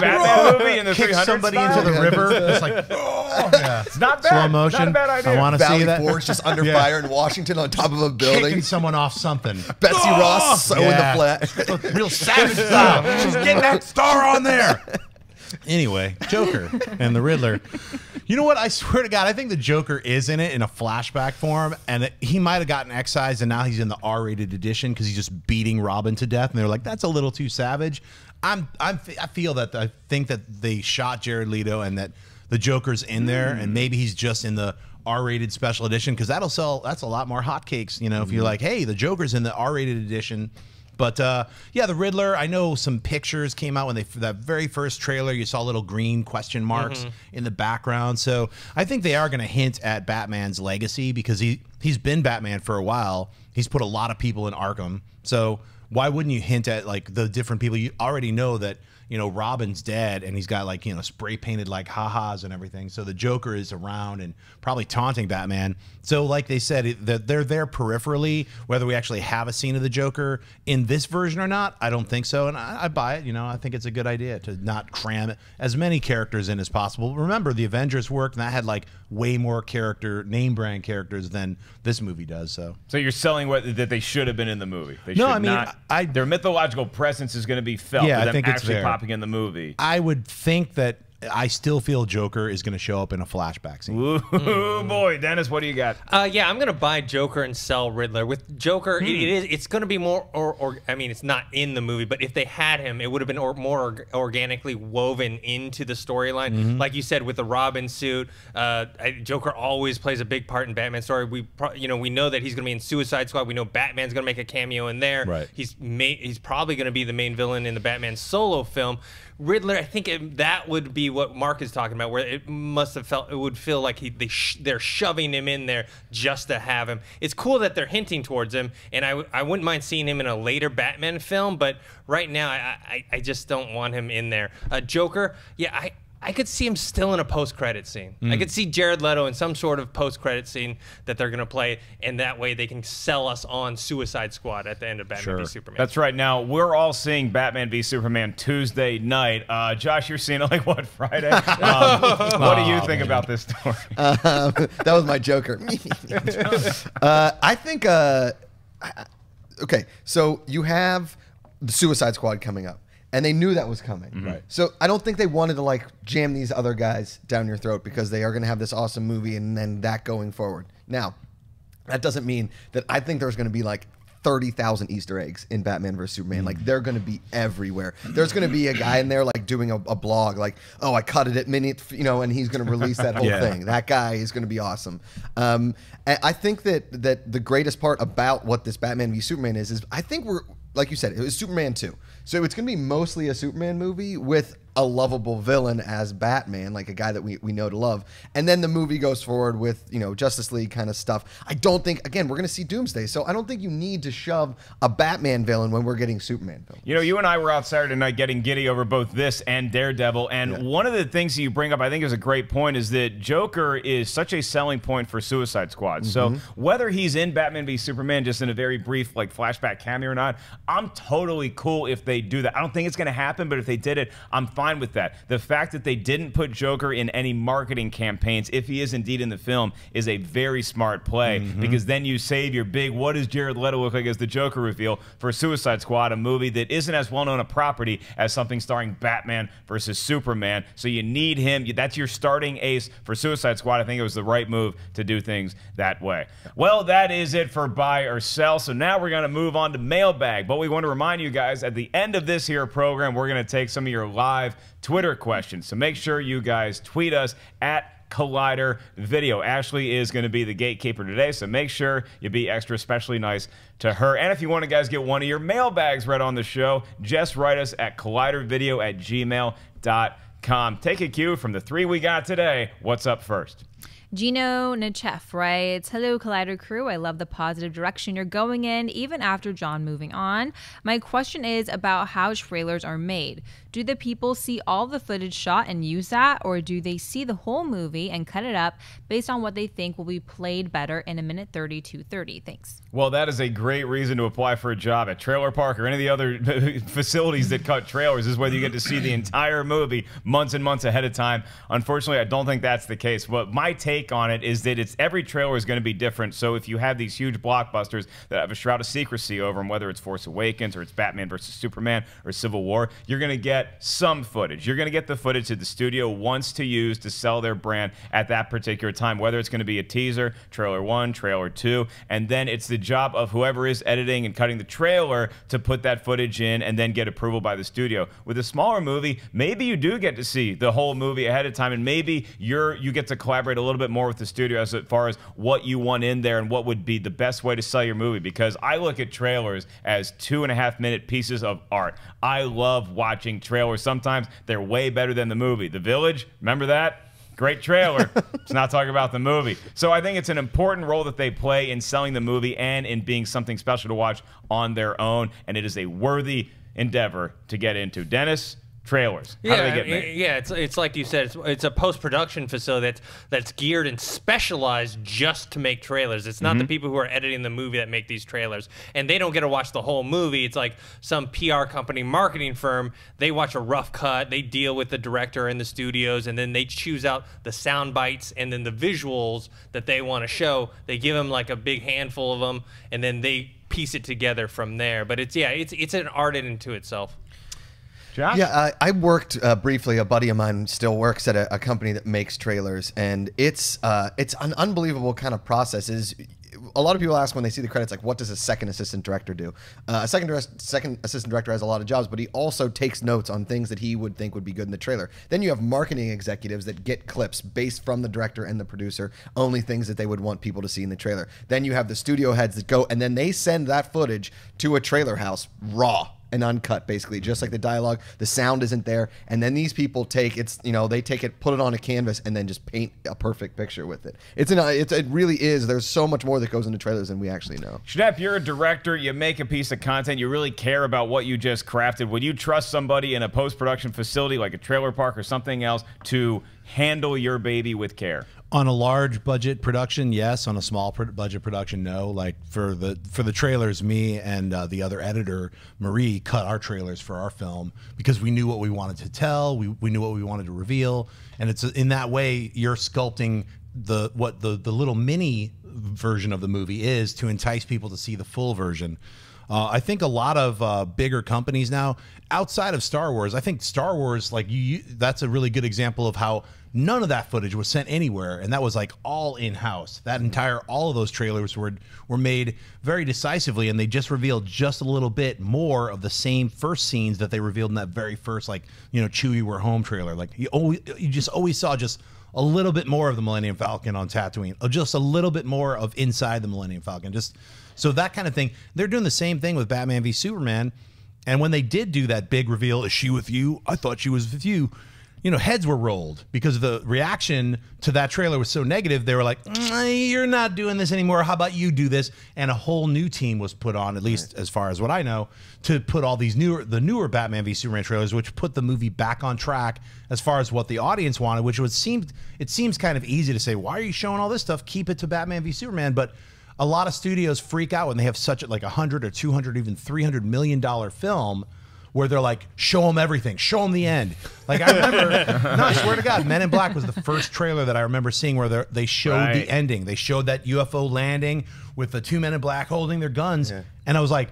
Speaker 2: Batman movie in the
Speaker 3: Kick
Speaker 2: 300
Speaker 3: somebody
Speaker 2: style?
Speaker 3: into the river. It's like oh, yeah.
Speaker 2: It's not bad.
Speaker 3: slow
Speaker 2: Not
Speaker 3: motion.
Speaker 2: a bad idea.
Speaker 3: I want to see
Speaker 4: Valley
Speaker 3: that.
Speaker 4: Forge just under
Speaker 3: Yeah.
Speaker 4: fire in Washington on top of a building.
Speaker 3: Kicking someone off something.
Speaker 4: Betsy
Speaker 3: Oh!
Speaker 4: Ross sewing
Speaker 3: Yeah.
Speaker 4: the flat.
Speaker 3: Real savage style. She's getting that star on there. Anyway, Joker and the Riddler. You know what? I swear to God, I think the Joker is in it in a flashback form, and he might have gotten excised, and now he's in the R-rated edition because he's just beating Robin to death, and they're like, "That's a little too savage." I'm, I'm, I feel that I think that they shot Jared Leto, and that the Joker's in there, and mm. maybe he's just in the R-rated special edition because that'll sell. That's a lot more hotcakes, you know. If you're mm. like, "Hey, the Joker's in the R-rated edition." But uh, yeah, the Riddler. I know some pictures came out when they that very first trailer. You saw little green question marks in the background. So I think they are going to hint at Batman's legacy because he he's been Batman for a while. He's put a lot of people in Arkham. So why wouldn't you hint at like the different people you already know that you know Robin's dead and he's got like you know spray painted like ha-has and everything. So the Joker is around and probably taunting Batman. So like they said, it, they're there peripherally. Whether we actually have a scene of the Joker in this version or not, I don't think so. And I, I buy it. You know, I think it's a good idea to not cram as many characters in as possible. Remember, the Avengers worked and that had like way more character name brand characters than this movie does. So
Speaker 2: So you're selling what that they should have been in the movie. They
Speaker 3: No,
Speaker 2: should
Speaker 3: I mean,
Speaker 2: not,
Speaker 3: I-
Speaker 2: their mythological presence is going to be felt.
Speaker 3: Yeah, I think it's
Speaker 2: actually
Speaker 3: fair.
Speaker 2: In the movie.
Speaker 3: I would think that I still feel Joker is going to show up in a flashback scene.
Speaker 2: Ooh, boy, Dennis, what do you got?
Speaker 5: Uh, yeah, I'm gonna buy Joker and sell Riddler. With Joker, it, it is it's gonna be more or, or I mean, it's not in the movie, but if they had him, it would have been or, more org- organically woven into the storyline. Like you said, with the Robin suit, uh, Joker always plays a big part in Batman story. We pro- you know we know that he's gonna be in Suicide Squad. We know Batman's gonna make a cameo in there.
Speaker 3: Right.
Speaker 5: He's ma- he's probably gonna be the main villain in the Batman solo film. Riddler, I think it, that would be what Mark is talking about, where it must have felt it would feel like he they sh- they're shoving him in there just to have him. It's cool that they're hinting towards him, and I, wouldn't mind seeing him in a later Batman film, but right now I I, I just don't want him in there. Uh, Joker, yeah, I. I could see him still in a post-credit scene. I could see Jared Leto in some sort of post-credit scene that they're gonna play, and that way they can sell us on Suicide Squad at the end of Batman v Superman.
Speaker 2: That's right. Now we're all seeing Batman v Superman Tuesday night. Uh, Josh, you're seeing it like what Friday? Um, what do you think about this story?
Speaker 4: Um, that was my Joker. uh, I think. Uh, okay, so you have the Suicide Squad coming up, and they knew that was coming.
Speaker 3: Right.
Speaker 4: So I don't think they wanted to like jam these other guys down your throat because they are going to have this awesome movie and then that going forward. Now, that doesn't mean that I think there's going to be like. 30,000 Easter eggs in Batman vs. Superman. Like, they're going to be everywhere. There's going to be a guy in there, like, doing a, a blog, like, oh, I cut it at minute, you know, and he's going to release that whole
Speaker 3: Yeah.
Speaker 4: thing. That guy is going to be awesome. Um, and I think that that the greatest part about what this Batman v Superman is is I think we're like you said it was Superman two, so it's going to be mostly a Superman movie with a lovable villain as Batman, like a guy that we, we know to love, and then the movie goes forward with you know Justice League kind of stuff. I don't think again we're going to see Doomsday, so I don't think you need to shove a Batman villain when we're getting Superman villain.
Speaker 2: You know, you and I were out Saturday night getting giddy over both this and Daredevil. And one of the things that you bring up, I think, is a great point, is that Joker is such a selling point for Suicide Squad. So mm-hmm. whether he's in Batman v Superman just in a very brief, like, flashback cameo or not, I'm totally cool if they do that. I don't think it's going to happen, but if they did it, I'm fine with that. The fact that they didn't put Joker in any marketing campaigns, if he is indeed in the film, is a very smart play mm-hmm. because then you save your big, what does Jared Leto look like as the Joker reveal for Suicide Squad, a movie that isn't as well known a property as something starring Batman versus Superman. So you need him. That's your starting ace for Suicide Squad. I think it was the right move to do things that way. Well, that is it for buy or sell. So now we're going to move on to mailbag. But we want to remind you guys at the end of this here program, we're going to take some of your live Twitter questions. So make sure you guys tweet us at Collider Video. Ashley is going to be the gatekeeper today, so make sure you be extra especially nice to her. And if you want to guys get one of your mailbags read on the show, just write us at collidervideo at gmail.com. Take a cue from the three we got today. What's up first?
Speaker 1: Gino Nachef writes, Hello, Collider crew. I love the positive direction you're going in, even after John moving on. My question is about how trailers are made. Do the people see all the footage shot and use that, or do they see the whole movie and cut it up based on what they think will be played better in a minute 30 to 30? Thanks.
Speaker 2: Well, that is a great reason to apply for a job at Trailer Park or any of the other facilities that cut trailers, is whether you get to see the entire movie months and months ahead of time. Unfortunately, I don't think that's the case. But my take on it is that it's every trailer is going to be different. So if you have these huge blockbusters that have a shroud of secrecy over them, whether it's Force Awakens or it's Batman versus Superman or Civil War, you're going to get some footage. You're going to get the footage that the studio wants to use to sell their brand at that particular time, whether it's going to be a teaser, trailer one, trailer two, and then it's the job of whoever is editing and cutting the trailer to put that footage in and then get approval by the studio. With a smaller movie, maybe you do get to see the whole movie ahead of time, and maybe you're you get to collaborate a little bit more with the studio as far as what you want in there and what would be the best way to sell your movie. Because I look at trailers as two and a half minute pieces of art. I love watching trailers. Sometimes they're way better than the movie. The Village, remember that? Great trailer. Let's not talk about the movie. So I think it's an important role that they play in selling the movie and in being something special to watch on their own. And it is a worthy endeavor to get into. Dennis, trailers. How do they get made?
Speaker 5: yeah, it's it's like you said, it's, it's a post production facility that's that's geared and specialized just to make trailers. It's not
Speaker 2: Mm-hmm.
Speaker 5: the people who are editing the movie that make these trailers, and they don't get to watch the whole movie. It's like some PR company, marketing firm. They watch a rough cut, they deal with the director and the studios, and then they choose out the sound bites and then the visuals that they want to show. They give them like a big handful of them, and then they piece it together from there. But it's yeah, it's it's an art into itself.
Speaker 2: Josh?
Speaker 4: Yeah, I, I worked uh, briefly. A buddy of mine still works at a, a company that makes trailers, and it's uh, it's an unbelievable kind of process. Is a lot of people ask when they see the credits, like, what does a second assistant director do? Uh, a second second assistant director has a lot of jobs, but he also takes notes on things that he would think would be good in the trailer. Then you have marketing executives that get clips based from the director and the producer, only things that they would want people to see in the trailer. Then you have the studio heads that go, and then they send that footage to a trailer house raw and uncut basically just like the dialogue the sound isn't there and then these people take it's you know they take it put it on a canvas and then just paint a perfect picture with it it's an it's, it really is there's so much more that goes into trailers than we actually know
Speaker 2: Schnepp, you're a director. You make a piece of content. You really care about what you just crafted. Would you trust somebody in a post production facility like a trailer park or something else to handle your baby with care?
Speaker 3: On a large budget production yes. On a small pro- budget production no. Like for the for the trailers me and uh, the other editor marie cut our trailers for our film because we knew what we wanted to tell. We, we knew what we wanted to reveal. And it's in that way you're sculpting the what the the little mini version of the movie is to entice people to see the full version. Uh, I think a lot of uh, bigger companies now, outside of Star Wars, I think Star Wars, like you, you, that's a really good example of how none of that footage was sent anywhere, and that was like all in house. That entire, all of those trailers were were made very decisively, and they just revealed just a little bit more of the same first scenes that they revealed in that very first, like you know, Chewie we're home trailer. Like you always, you just always saw just a little bit more of the Millennium Falcon on Tatooine, or just a little bit more of inside the Millennium Falcon. Just so that kind of thing. They're doing the same thing with Batman v Superman. And when they did do that big reveal, is she with you? I thought she was with you. You know, heads were rolled because the reaction to that trailer was so negative. They were like, "Mm, "You're not doing this anymore. How about you do this?" And a whole new team was put on, at least as far as what I know, to put all these newer, the newer Batman v Superman trailers, which put the movie back on track as far as what the audience wanted. Which would seem, it seems kind of easy to say, "Why are you showing all this stuff? Keep it to Batman v Superman." But a lot of studios freak out when they have such a, like a hundred or two hundred, even three hundred million dollar film, where they're like, show them everything, show them the end. Like I remember, no, I swear to God, Men in Black was the first trailer that I remember seeing where they're- showed
Speaker 2: Right.
Speaker 3: the ending. They showed that UFO landing with the two Men in Black holding their guns, and I was like,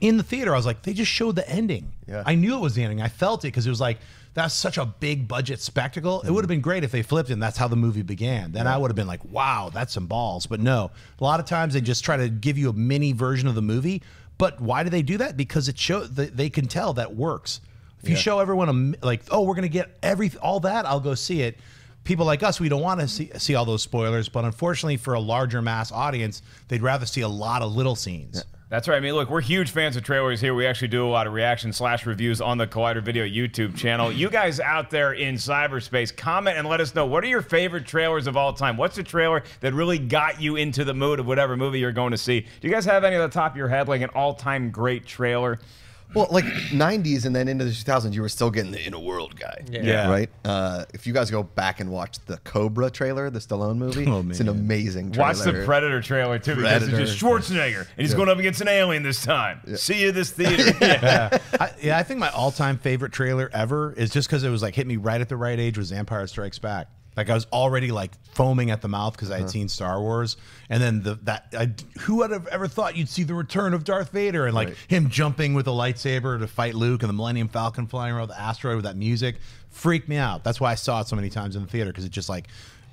Speaker 3: in the theater, I was like, they just showed the ending.
Speaker 4: Yeah.
Speaker 3: I knew it was the ending. I felt it because it was like that's such a big budget spectacle. It would have mm. been great if they flipped and that's how the movie began. Then I would have been like, wow, that's some balls. But no, a lot of times they just try to give you a mini version of the movie. But why do they do that? Because it show they, they can tell that works. If you show everyone a like, oh, we're gonna get every all that, I'll go see it. People like us, we don't want to see see all those spoilers, but unfortunately, for a larger mass audience, they'd rather see a lot of little scenes.
Speaker 2: That's right. I mean, look, we're huge fans of trailers here. We actually do a lot of reaction slash reviews on the Collider Video YouTube channel. You guys out there in cyberspace, comment and let us know what are your favorite trailers of all time. What's the trailer that really got you into the mood of whatever movie you're going to see? Do you guys have any at the top of your head, like an all-time great trailer?
Speaker 4: Well, like '90s and then into the 2000s, you were still getting the inner world guy.
Speaker 3: Yeah.
Speaker 4: Right. Uh, if you guys go back and watch the Cobra trailer, the Stallone movie,
Speaker 3: Oh,
Speaker 4: it's an amazing trailer.
Speaker 2: Watch the Predator trailer too, because
Speaker 4: Predator.
Speaker 2: it's just Schwarzenegger, and he's going up against an alien this time. See you this theater. yeah.
Speaker 3: I, yeah, I think my all-time favorite trailer ever is just because it was like hit me right at the right age was Empire Strikes Back. Like I was already like foaming at the mouth because I had seen Star Wars, and then the that I, who would have ever thought you'd see the return of Darth Vader and like
Speaker 4: Right.
Speaker 3: him jumping with a lightsaber to fight Luke and the Millennium Falcon flying around the asteroid with that music freaked me out. That's why I saw it so many times in the theater because it just like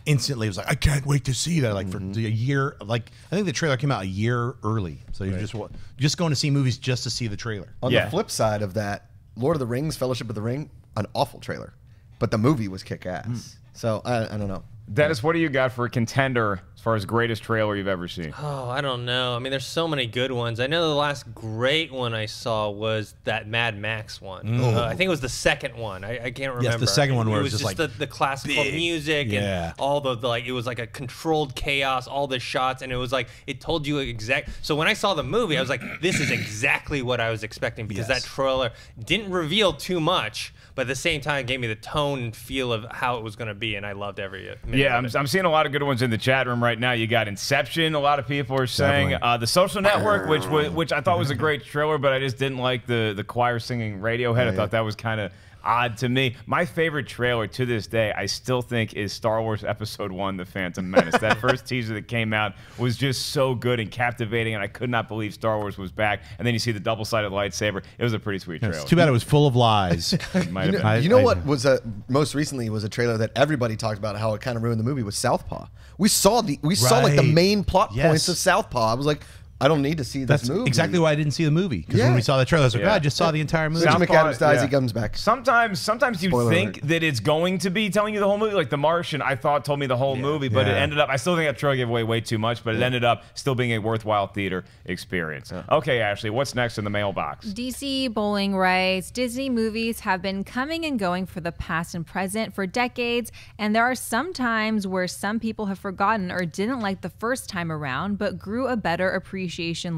Speaker 3: instantly was like I can't wait to see that like for a year like I think the trailer came out a year early so you're just wa- just going to see movies just to see the trailer.
Speaker 4: On
Speaker 2: Yeah.
Speaker 4: the flip side of that, Lord of the Rings, Fellowship of the Ring, an awful trailer, but the movie was kick ass.
Speaker 3: Hmm.
Speaker 4: So I, I don't know.
Speaker 2: Dennis, what do you got for a contender as far as greatest trailer you've ever seen?
Speaker 5: Oh, I don't know. I mean, there's so many good ones. I know the last great one I saw was that Mad Max one. Uh, I think it was the second one. I, I can't remember.
Speaker 3: Yes, the second one where
Speaker 5: it
Speaker 3: it
Speaker 5: was
Speaker 3: was
Speaker 5: just
Speaker 3: just, like,
Speaker 5: the, the classical
Speaker 3: big.
Speaker 5: music
Speaker 3: Yeah.
Speaker 5: and all the, the like. It was like a controlled chaos, all the shots, and it was like it told you exact. So when I saw the movie, I was like, this is exactly what I was expecting because
Speaker 3: Yes.
Speaker 5: that trailer didn't reveal too much. But at the same time, it gave me the tone and feel of how it was going to be, and I loved every minute
Speaker 2: Yeah, I'm,
Speaker 5: it.
Speaker 2: I'm seeing a lot of good ones in the chat room right now. You got Inception. A lot of people are saying uh, the Social Network, which which I thought was a great trailer, but I just didn't like the the choir singing Radiohead. I thought that was kind of odd to me. My favorite trailer to this day, I still think, is Star Wars Episode One: The Phantom Menace. that first teaser that came out was just so good and captivating, and I could not believe Star Wars was back. And then you see the double-sided lightsaber. It was a pretty sweet trailer.
Speaker 3: It's too bad it was full of lies.
Speaker 4: You know,
Speaker 2: been.
Speaker 3: I-
Speaker 4: you know
Speaker 3: I-
Speaker 4: what was a most recently was a trailer that everybody talked about how it kind of ruined the movie was Southpaw. We saw the we saw like the main plot
Speaker 3: Yes.
Speaker 4: points of Southpaw. I was like, I don't need to see this
Speaker 3: That's
Speaker 4: movie.
Speaker 3: exactly why I didn't see the movie. Because
Speaker 4: Yeah.
Speaker 3: when we saw the trailer, I was like,
Speaker 2: Yeah.
Speaker 3: oh, I just saw the entire movie.
Speaker 4: Rachel
Speaker 2: Southpaw,
Speaker 4: McAdams dies,
Speaker 2: yeah.
Speaker 4: he comes back.
Speaker 2: Sometimes, sometimes you
Speaker 4: Spoiler
Speaker 2: think
Speaker 4: alert.
Speaker 2: that it's going to be telling you the whole movie, like The Martian. I thought told me the whole movie, but it
Speaker 3: Yeah.
Speaker 2: ended up. I still think that trailer gave away way too much, but it ended up still being a worthwhile theater experience. Okay, Ashley, what's next in the mailbox?
Speaker 1: DC Bowling writes Disney movies have been coming and going for the past and present for decades, and there are some times where some people have forgotten or didn't like the first time around, but grew a better appreciation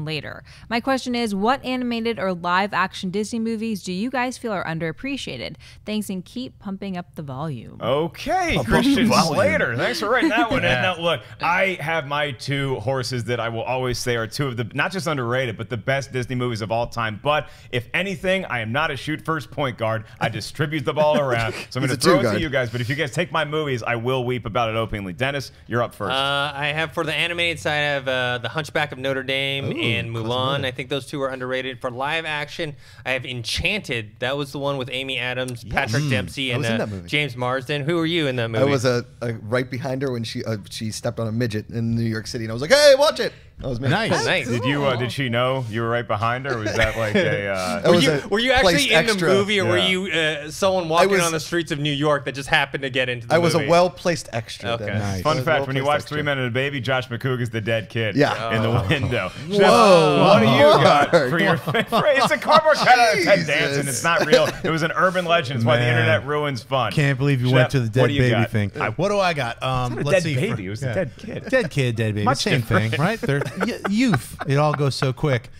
Speaker 1: later. My question is what animated or live action Disney movies do you guys feel are underappreciated? Thanks and keep pumping up the volume.
Speaker 2: Okay, Christian Slater. Thanks for writing that one in. Now, look, I have my two horses that I will always say are two of the not just underrated, but the best Disney movies of all time. But if anything, I am not a shoot first point guard. I distribute the ball around. So I'm going to throw it
Speaker 4: two-guard.
Speaker 2: to you guys. But if you guys take my movies, I will weep about it openly. Dennis, you're up first.
Speaker 5: Uh, I have for the animated side, I have uh, the Hunchback of Notre Dame and Mulan. I think those two are underrated. For live action, I have Enchanted. That was the one with Amy Adams, Patrick Dempsey,
Speaker 4: I
Speaker 5: and uh. James Marsden. Who were you in that movie?
Speaker 4: I was a, a right behind her when she uh, she stepped on a midget in New York City, and I was like, "Hey, watch it!" That was me.
Speaker 3: Nice.
Speaker 5: nice.
Speaker 2: did you uh, did she know you were right behind her? Or was that like a uh,
Speaker 4: That
Speaker 5: Were
Speaker 4: was
Speaker 5: you,
Speaker 4: a
Speaker 5: were you actually in
Speaker 4: extra.
Speaker 5: the movie, or were you uh, someone walking
Speaker 4: was-
Speaker 5: on the streets of New York that just happened to get into the
Speaker 4: I was a well placed extra.
Speaker 5: Okay.
Speaker 4: Then.
Speaker 3: Nice.
Speaker 2: Fun
Speaker 4: was a
Speaker 2: fact: When you watch
Speaker 4: extra.
Speaker 2: Three Men and a Baby, Josh Macuga is the dead kid.
Speaker 4: Yeah.
Speaker 2: in the window.
Speaker 4: Whoa.
Speaker 2: What do you got for your favorite? It's a cardboard cutout of Ted
Speaker 4: Jesus.
Speaker 2: Danson. It's not real. It was an urban legend. It's why the
Speaker 3: Man.
Speaker 2: internet ruins fun.
Speaker 3: Can't believe you went to the
Speaker 2: what
Speaker 3: dead
Speaker 2: do you
Speaker 3: baby
Speaker 2: got?
Speaker 3: thing. what do I got? Um,
Speaker 2: not a
Speaker 3: let's
Speaker 2: dead
Speaker 3: see.
Speaker 2: baby, it was a dead kid.
Speaker 3: Dead kid, dead baby.
Speaker 2: Much
Speaker 3: Same
Speaker 2: different.
Speaker 3: thing, right? They're y- youth. It all goes so quick.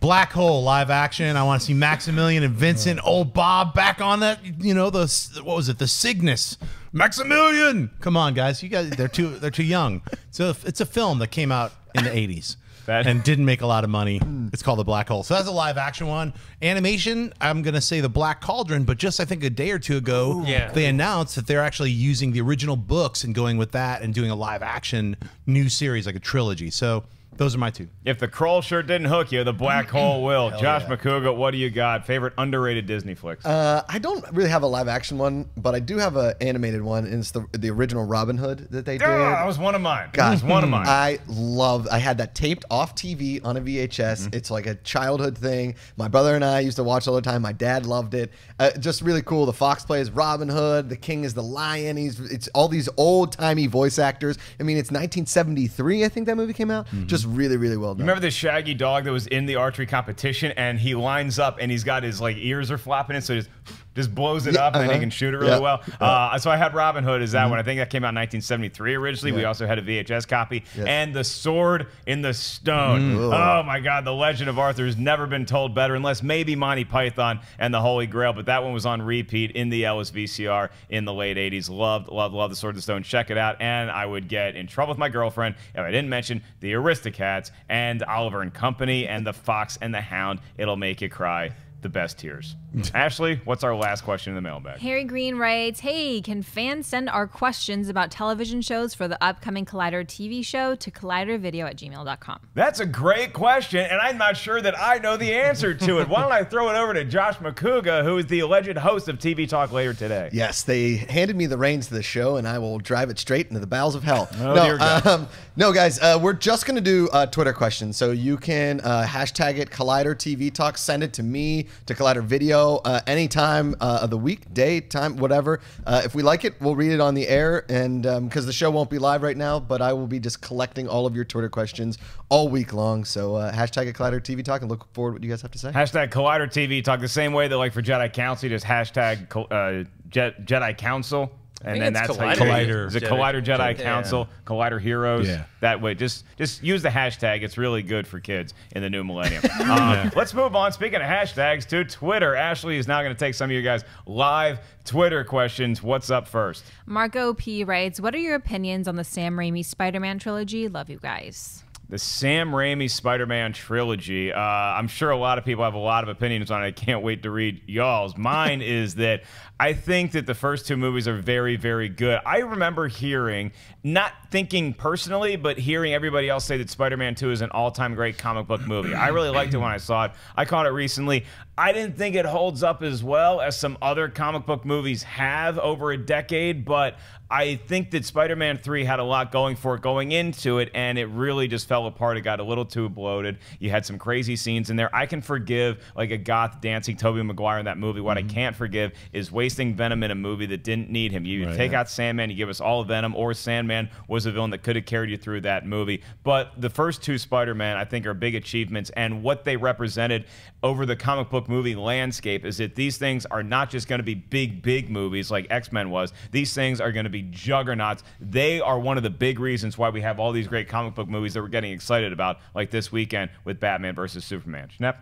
Speaker 3: Black Hole live action. I want to see Maximilian and Vincent, old Bob, back on that. You know the what was it? The Cygnus. Maximilian. Come on, guys. You guys, they're too they're too young. So it's a film that came out in the '80s.
Speaker 2: That-
Speaker 3: and didn't make a lot of money. Hmm. It's called The Black Hole. So that's a live action one. Animation, I'm going to say The Black Cauldron, but just I think a day or two ago,
Speaker 5: Yeah.
Speaker 3: they announced that they're actually using the original books and going with that and doing a live action new series, like a trilogy. So those are my two.
Speaker 2: If the Kroll shirt didn't hook you, the black hole will. Josh
Speaker 3: yeah.
Speaker 2: Macuga, what do you got? Favorite underrated Disney flicks?
Speaker 4: Uh, I don't really have a live action one, but I do have an animated one. And it's the the original Robin Hood that they did.
Speaker 2: That was one of mine.
Speaker 4: God,
Speaker 2: was one of mine.
Speaker 4: I love. I had that taped off TV on a VHS.
Speaker 2: Mm-hmm.
Speaker 4: It's like a childhood thing. My brother and I used to watch all the time. My dad loved it. Uh, just really cool. The Fox plays Robin Hood. The King is the Lion. He's it's all these old timey voice actors. I mean, it's 1973. I think that movie came out.
Speaker 2: Mm-hmm.
Speaker 4: Just really, really well done.
Speaker 2: Remember the shaggy dog that was in the archery competition, and he lines up, and he's got his like ears are flapping in, so just just blows it
Speaker 4: Yeah,
Speaker 2: up, and he
Speaker 4: uh-huh.
Speaker 2: can shoot it really
Speaker 4: Yeah.
Speaker 2: well. Uh, so I had Robin Hood as that one. I think that came out in 1973 originally. We also had a VHS copy,
Speaker 4: Yeah.
Speaker 2: and the Sword in the Stone. Oh my God, the Legend of Arthur has never been told better, unless maybe Monty Python and the Holy Grail. But that one was on repeat in the Ellis VCR in the late 80s. Loved, loved, loved the Sword in the Stone. Check it out, and I would get in trouble with my girlfriend if I didn't mention the Aristocats and Oliver and Company and the Fox and the Hound. It'll make you cry. The best tears. Ashley, what's our last question in the mailbag?
Speaker 1: Harry Green writes, Hey, can fans send our questions about television shows for the upcoming Collider TV show to collidervideo at gmail.com?
Speaker 2: That's a great question, and I'm not sure that I know the answer to it. Why don't I throw it over to Josh Macuga, who is the alleged host of TV Talk later today?
Speaker 4: Yes, they handed me the reins to the show, and I will drive it straight into the bowels of hell.
Speaker 2: Oh,
Speaker 4: no, um, no, guys, uh, we're just gonna do uh, Twitter questions, so you can uh, hashtag it Collider TV Talk. Send it to me to Collider Video uh, anytime uh, of the week, day, time, whatever. Uh, if we like it, we'll read it on the air, and because the show won't be live right now, but I will be just collecting all of your Twitter questions all week long. So uh, hashtag it Collider TV Talk, and look forward to what you guys have to say.
Speaker 2: Hashtag Collider TV Talk the same way that, like, for Jedi Council, you just hashtag uh, Jedi Council. And then
Speaker 5: it's
Speaker 2: that's how you
Speaker 3: Collider.
Speaker 2: It's a Collider Jedi
Speaker 5: Jedi-
Speaker 2: Council, Collider Heroes.
Speaker 3: Yeah.
Speaker 2: That way, just just use the hashtag. It's really good for kids in the new millennium. um, let's move on. Speaking of hashtags, to Twitter. Ashley is now going to take some of you guys live Twitter questions. What's up first?
Speaker 1: Marco P writes, What are your opinions on the Sam Raimi Spider Man trilogy? Love you guys.
Speaker 2: the Sam Raimi Spider-Man trilogy. Uh, I'm sure a lot of people have a lot of opinions on it. I can't wait to read y'all's. Mine is that I think that the first two movies are very, very good. I remember hearing, not thinking personally, but hearing everybody else say that Spider-Man 2 is an all-time great comic book movie. I really liked it when I saw it. I caught it recently. I didn't think it holds up as well as some other comic book movies have over a decade, but I think that Spider-Man 3 had a lot going for it going into it, and it really just fell apart. It got a little too bloated. You had some crazy scenes in there. I can forgive like a goth dancing Tobey Maguire in that movie. What
Speaker 3: Mm-hmm.
Speaker 2: I can't forgive is wasting Venom in a movie that didn't need him. You take out Sandman, you give us all of Venom, or Sandman was a villain that could have carried you through that movie. But the first two Spider-Man, I think, are big achievements, and what they represented over the comic book movie landscape is that these things are not just going to be big, big movies like X-Men was. These things are going to be juggernauts. They are one of the big reasons why we have all these great comic book movies that we're getting excited about, like this weekend with Batman versus Superman. Schnepp?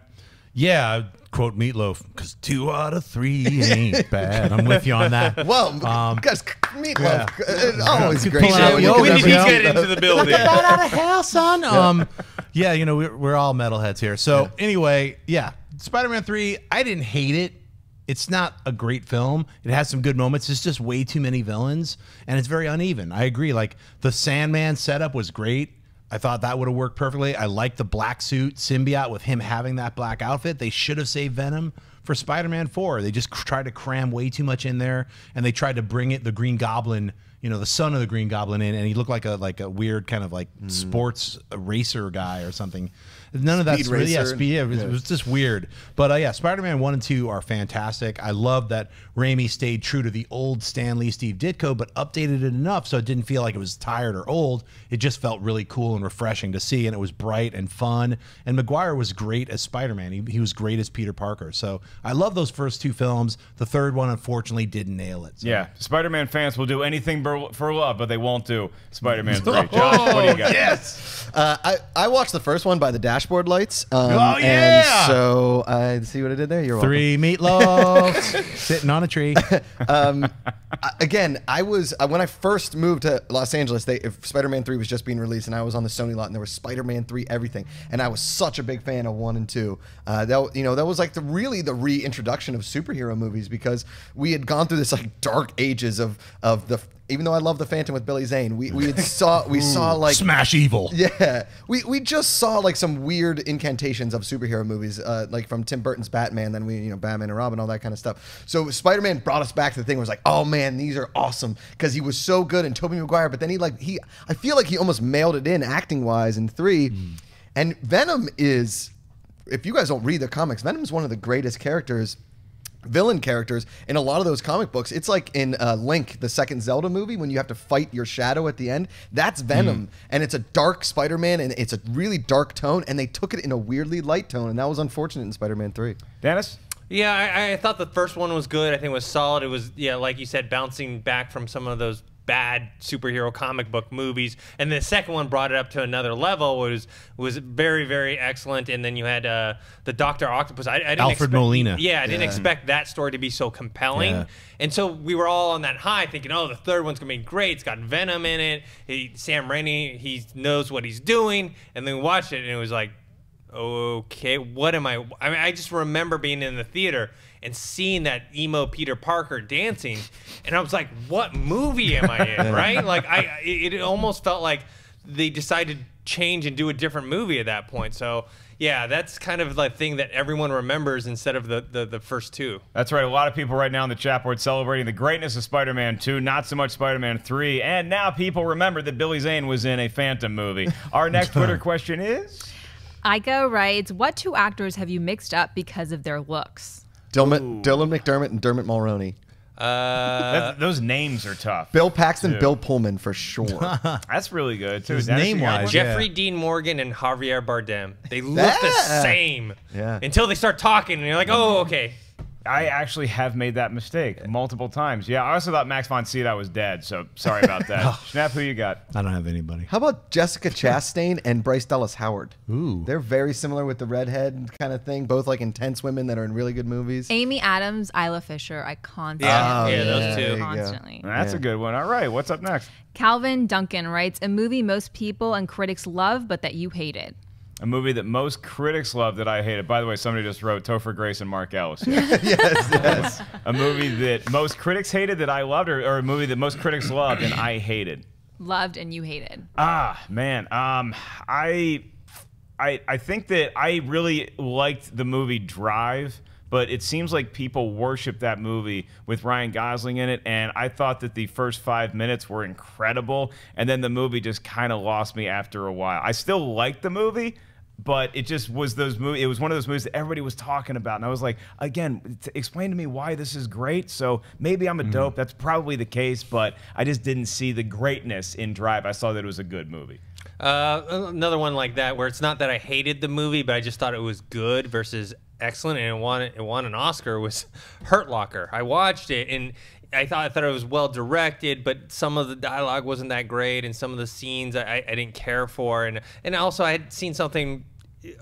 Speaker 3: Yeah, quote Meatloaf, because two out of three ain't bad. I'm with you on that.
Speaker 4: Well,
Speaker 3: Um,
Speaker 4: guys, meatloaf. uh, Always
Speaker 3: Could
Speaker 4: great.
Speaker 3: pull
Speaker 4: show
Speaker 3: out
Speaker 4: when you
Speaker 5: When did he get into the building?
Speaker 3: Get that out of hell, son. Um, yeah, you know, we're, we're all metalheads here. So anyway, yeah, Spider-Man 3, I didn't hate it. It's not a great film. It has some good moments. It's just way too many villains, and it's very uneven. I agree. Like the Sandman setup was great. I thought that would have worked perfectly. I like the black suit symbiote with him having that black outfit. They should have saved Venom for Spider-Man 4. They just tried to cram way too much in there, and they tried to bring it the Green Goblin, you know, the son of the Green Goblin in, and he looked like a like a weird kind of like mm-hmm. sports racer guy or something. None of that's
Speaker 4: Speed
Speaker 3: really yeah,
Speaker 4: racer.
Speaker 3: speed, yeah, it, was, it was just weird. But uh, yeah, Spider-Man one and two are fantastic. I love that Raimi stayed true to the old Stan Lee, Steve Ditko, but updated it enough so it didn't feel like it was tired or old. It just felt really cool and refreshing to see, and it was bright and fun. And Maguire was great as Spider-Man. He, he was great as Peter Parker. So I love those first two films. The third one, unfortunately, didn't nail it. So.
Speaker 2: Yeah, Spider-Man fans will do anything bur- for love, but they won't do Spider-Man 3. Josh, what do you got?
Speaker 3: Yes.
Speaker 4: Uh, I, I watched the first one by the dashboard lights. Um,
Speaker 3: Oh, yeah!
Speaker 4: And so I see what I did there. You're.
Speaker 3: Three meatloafs sitting on a tree.
Speaker 4: um, again, I was uh, when I first moved to Los Angeles. They if Spider-Man Three was just being released, and I was on the Sony lot, and there was Spider-Man Three everything, and I was such a big fan of one and two. Uh, that you know that was like the really the reintroduction of superhero movies because we had gone through this like dark ages of of the. Even though I love the Phantom with Billy Zane, we we had saw we saw like
Speaker 3: Smash evil.
Speaker 4: yeah, we we just saw like some weird incantations of superhero movies, uh, like from Tim Burton's Batman, then we you know Batman and Robin, all that kind of stuff. So Spider Man brought us back to the thing. Where it was like, oh man, these are awesome because he was so good, and Tobey Maguire. But then he like he, I feel like he almost mailed it in acting wise in three, and Venom is, if you guys don't read the comics, Venom is one of the greatest characters villain characters in a lot of those comic books. It's like in uh, Link, the second Zelda movie, when you have to fight your shadow at the end. That's Venom, and it's a dark Spider-Man, and it's a really dark tone. And they took it in a weirdly light tone, and that was unfortunate in Spider-Man Three.
Speaker 2: Dennis?
Speaker 5: Yeah, I, I thought the first one was good. I think it was solid. It was, yeah, like you said, bouncing back from some of those bad superhero comic book movies. And the second one brought it up to another level. Was was very very excellent. And then you had uh, the Doctor Octopus. I, I didn't
Speaker 3: Alfred
Speaker 5: expect,
Speaker 3: Molina.
Speaker 5: Yeah, I didn't
Speaker 4: Yeah.
Speaker 5: expect that story to be so compelling.
Speaker 3: Yeah.
Speaker 5: And so we were all on that high, thinking, "Oh, the third one's gonna be great. It's got Venom in it. He, Sam Raimi, he knows what he's doing." And then we watched it, and it was like, okay, what am I? I mean, I just remember being in the theater and seeing that emo Peter Parker dancing, and I was like, what movie am I in? right? Like, I it, it almost felt like they decided to change and do a different movie at that point. So. Yeah, that's kind of the thing that everyone remembers instead of the, the, the first two.
Speaker 2: That's right. A lot of people right now in the chat board celebrating the greatness of Spider Man 2, not so much Spider Man 3. And now people remember that Billy Zane was in a Phantom movie. Our next Twitter question is
Speaker 1: Ico writes, "What two actors have you mixed up because of their looks?"
Speaker 4: Dylan, Dylan McDermott and Dermot Mulroney.
Speaker 5: Uh,
Speaker 2: those names are tough.
Speaker 4: Bill Paxton,
Speaker 2: Dude.
Speaker 4: Bill Pullman for sure.
Speaker 2: That's really good, too.
Speaker 3: His
Speaker 2: Dennis, you got
Speaker 3: name-wise,
Speaker 2: one?
Speaker 3: yeah.
Speaker 5: Jeffrey Dean Morgan and Javier Bardem. They look the same
Speaker 4: Yeah.
Speaker 5: until they start talking, and you're like, oh, okay.
Speaker 2: I actually have made that mistake multiple times. Yeah, I also thought Max von Sydow was dead, so sorry about that. Schnepp, who you got?
Speaker 3: I don't have anybody.
Speaker 4: How about Jessica Chastain and Bryce Dallas Howard?
Speaker 3: Ooh.
Speaker 4: They're very similar with the redhead kind of thing. Both like intense women that are in really good movies.
Speaker 1: Amy Adams, Isla Fisher, I constantly.
Speaker 5: Yeah, yeah,
Speaker 4: yeah,
Speaker 5: those two.
Speaker 1: Constantly.
Speaker 2: That's a good one. All right, what's up next?
Speaker 1: Calvin Duncan writes a movie most people and critics love, but that you hated.
Speaker 2: A movie that most critics love that I hated. By the way, somebody just wrote Topher Grace and Mark Ellis.
Speaker 4: yes, yes.
Speaker 2: a movie that most critics hated that I loved, or, or a movie that most critics loved and I hated.
Speaker 1: Loved and you hated.
Speaker 2: Ah, man. Um, I, I, I think that I really liked the movie Drive, but it seems like people worship that movie with Ryan Gosling in it, and I thought that the first five minutes were incredible, and then the movie just kind of lost me after a while. I still liked the movie. But it just was those movie. It was one of those movies that everybody was talking about, and I was like, again, t- explain to me why this is great. So maybe I'm a dope. That's probably the case, but I just didn't see the greatness in Drive. I saw that it was a good movie.
Speaker 5: Uh, another one like that where it's not that I hated the movie, but I just thought it was good versus excellent, and it won it won an Oscar was Hurt Locker. I watched it and. I thought I thought it was well directed, but some of the dialogue wasn't that great, and some of the scenes I, I didn't care for, and and also I had seen something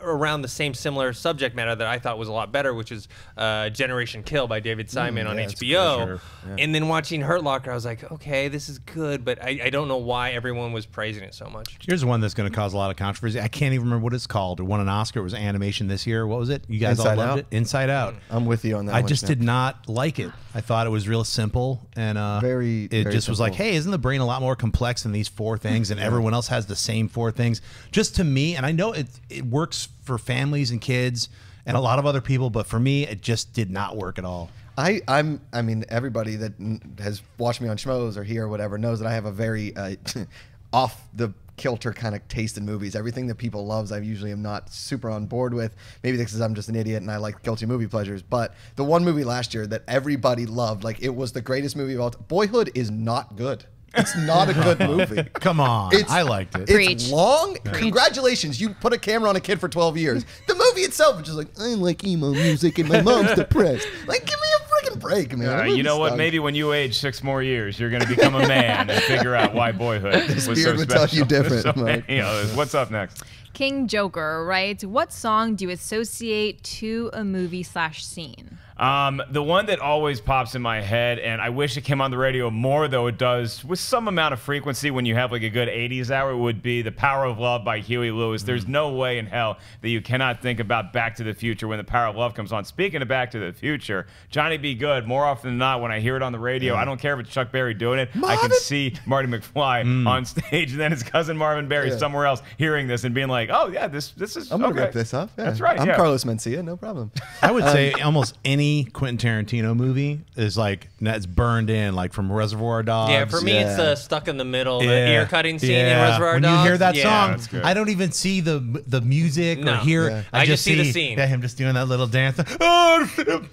Speaker 5: around the same similar subject matter that I thought was a lot better, which is uh, Generation Kill by David Simon on
Speaker 4: yeah, that's
Speaker 5: HBO.
Speaker 4: good, sure.
Speaker 5: And then watching Hurt Locker, I was like, okay, this is good, but I, I don't know why everyone was praising it so much.
Speaker 3: Here's one that's going to cause a lot of controversy. I can't even remember what it's called. It won an Oscar. It was animation this year. What was it? You guys
Speaker 4: Inside
Speaker 3: all loved
Speaker 4: Out?
Speaker 3: it. Inside Out.
Speaker 4: I'm with you on that.
Speaker 3: I
Speaker 4: one,
Speaker 3: just
Speaker 4: Schnepp.
Speaker 3: did not like it. I thought it was real simple and uh,
Speaker 4: Very,
Speaker 3: It
Speaker 4: very
Speaker 3: just was like, hey, isn't the brain a lot more complex than these four things, and everyone else has the same four things? Just to me, and I know it it works for families and kids and a lot of other people, but for me, it just did not work at all.
Speaker 4: I, I'm, I mean, everybody that has watched me on Schmoes or here or whatever knows that I have a very uh, off the kilter kind of taste in movies. Everything that people loves, I usually am not super on board with. Maybe because I'm just an idiot and I like guilty movie pleasures. But the one movie last year that everybody loved, like it was the greatest movie of all time. Boyhood is not good. It's not a good movie.
Speaker 3: Come on,
Speaker 4: It's-
Speaker 3: I liked it.
Speaker 4: It's
Speaker 1: Preach.
Speaker 4: long. Congratulations, you put a camera on a kid for 12 years. The movie itself is just like, I like emo music and my mom's depressed. Like, give me a freaking break, man.
Speaker 2: Uh, you
Speaker 4: movie
Speaker 2: know what? Maybe when you age six more years, you're going to become a man and figure out why boyhood was so
Speaker 4: beard would tell
Speaker 2: special.
Speaker 4: you different,
Speaker 2: So
Speaker 4: Mike.
Speaker 2: many others. What's up next?
Speaker 1: King Joker writes, What song do you associate to a movie slash scene?
Speaker 2: Um, the one that always pops in my head, and I wish it came on the radio more, though it does with some amount of frequency when you have like a good 80s hour, would be The Power of Love by Huey Lewis. There's no way in hell that you cannot think about Back to the Future when The Power of Love comes on. Speaking of Back to the Future, Johnny B. Goode, more often than not, when I hear it on the radio, I don't care if it's Chuck Berry doing it, I can see Marty McFly on stage, and then his cousin Marvin Berry
Speaker 4: Yeah.
Speaker 2: somewhere else hearing this and being like, oh, yeah, this, this is
Speaker 4: I'm gonna
Speaker 2: okay.
Speaker 4: rip this up. Yeah.
Speaker 2: That's right.
Speaker 4: I'm
Speaker 2: yeah.
Speaker 4: Carlos Mencia, no problem.
Speaker 3: I would say
Speaker 4: Um,
Speaker 3: almost any Quentin Tarantino movie is like that's burned in, like from Reservoir Dogs.
Speaker 5: yeah, for me, it's
Speaker 4: yeah.
Speaker 5: the stuck in the middle, the
Speaker 3: Yeah.
Speaker 5: ear cutting scene in
Speaker 3: Yeah.
Speaker 5: Reservoir
Speaker 3: when
Speaker 5: Dogs.
Speaker 3: you hear that
Speaker 5: yeah.
Speaker 3: song,
Speaker 2: That's.
Speaker 3: I don't even see the the music
Speaker 5: No.
Speaker 3: or hear.
Speaker 4: Yeah.
Speaker 3: I,
Speaker 5: I just see the scene.
Speaker 3: Yeah, him just doing that little dance. Oh,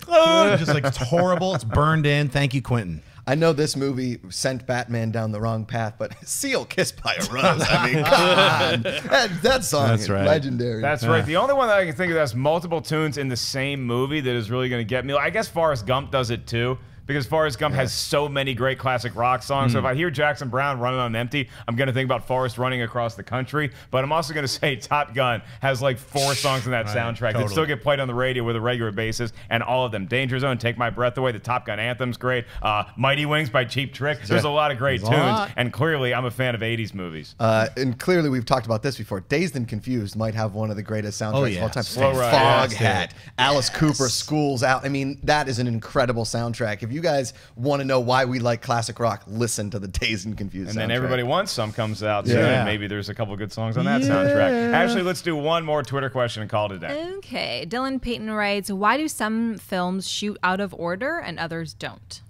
Speaker 3: oh, just like it's horrible. It's burned in. Thank you, Quentin.
Speaker 4: I know this movie sent Batman down the wrong path, but Seal Kissed by a Rose. I mean, come on. That, that song
Speaker 3: That's
Speaker 4: is
Speaker 3: right.
Speaker 4: legendary.
Speaker 2: That's right. The only one that I can think of that's multiple tunes in the same movie that is really going to get me. I guess Forrest Gump does it too. Because Forrest Gump has so many great classic rock songs. So if I hear Jackson Browne running on empty, I'm going to think about Forrest running across the country. But I'm also going to say Top Gun has like four songs in that soundtrack that still get played on the radio with a regular basis. And all of them Danger Zone, Take My Breath Away, the Top Gun anthem's great. Uh, Mighty Wings by Cheap Trick. There's a lot of great
Speaker 3: There's
Speaker 2: tunes. And clearly, I'm a fan of 80s movies.
Speaker 4: Uh, and clearly, we've talked about this before. Dazed and Confused might have one of the greatest soundtracks
Speaker 3: Oh,
Speaker 4: of all time.
Speaker 3: yes.
Speaker 2: Slow Ride,
Speaker 4: Foghat,
Speaker 3: yes.
Speaker 4: Alice Cooper, Schools Out. I mean, that is an incredible soundtrack. If you guys want to know why we like classic rock, listen to the Dazed and Confused
Speaker 2: And
Speaker 4: soundtrack.
Speaker 2: then Everybody Wants Some comes out soon.
Speaker 3: Yeah.
Speaker 2: Maybe there's a couple good songs on that soundtrack. Actually, let's do one more Twitter question and call it a day.
Speaker 1: Okay. Dylan Payton writes, Why do some films shoot out of order and others don't?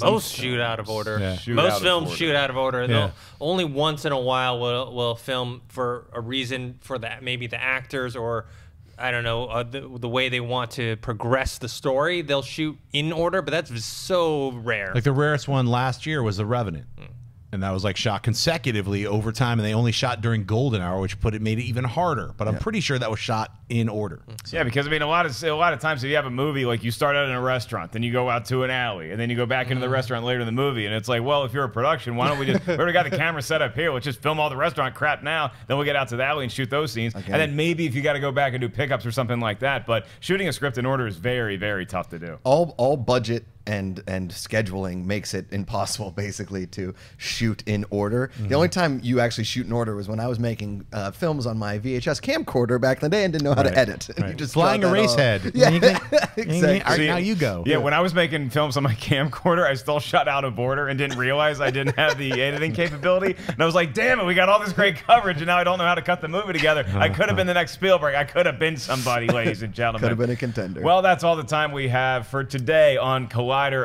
Speaker 5: Most shoot out of order.
Speaker 3: Yeah.
Speaker 2: Shoot
Speaker 5: Most films
Speaker 2: order.
Speaker 5: shoot out of order.
Speaker 3: Yeah.
Speaker 5: Only once in a while will will film for a reason for that maybe the actors or I don't know uh, the, the way they want to progress the story. They'll shoot in order, but that's so rare.
Speaker 3: Like the rarest one last year was The Revenant. And that was like shot consecutively over time, and they only shot during golden hour, which put it made it even harder. But I'm pretty sure that was shot in order.
Speaker 2: Yeah, because I mean, a lot of a lot of times if you have a movie, like you start out in a restaurant, then you go out to an alley, and then you go back into the mm-hmm. restaurant later in the movie, and it's like, well, if you're a production, why don't we just we already got the camera set up here? Let's just film all the restaurant crap now. Then we'll get out to the alley and shoot those scenes, and then maybe if you got to go back and do pickups or something like that. But shooting a script in order is very, very tough to do.
Speaker 4: all all budget and and scheduling makes it impossible basically to shoot in order. The only time you actually shoot in order was when I was making uh, films on my VHS camcorder back in the day and didn't know how to edit. And you just
Speaker 3: Flying
Speaker 4: a that
Speaker 3: erase
Speaker 4: all-
Speaker 3: head.
Speaker 4: Yeah,
Speaker 3: exactly. All right,
Speaker 2: See,
Speaker 3: now you go.
Speaker 2: Yeah, when I was making films on my camcorder, I still shot out a border and didn't realize I didn't have the editing capability. And I was like, damn it, we got all this great coverage, and now I don't know how to cut the movie together. I could have been the next Spielberg. I could have been somebody, ladies and gentlemen.
Speaker 4: Could have been a contender.
Speaker 2: Well, that's all the time we have for today on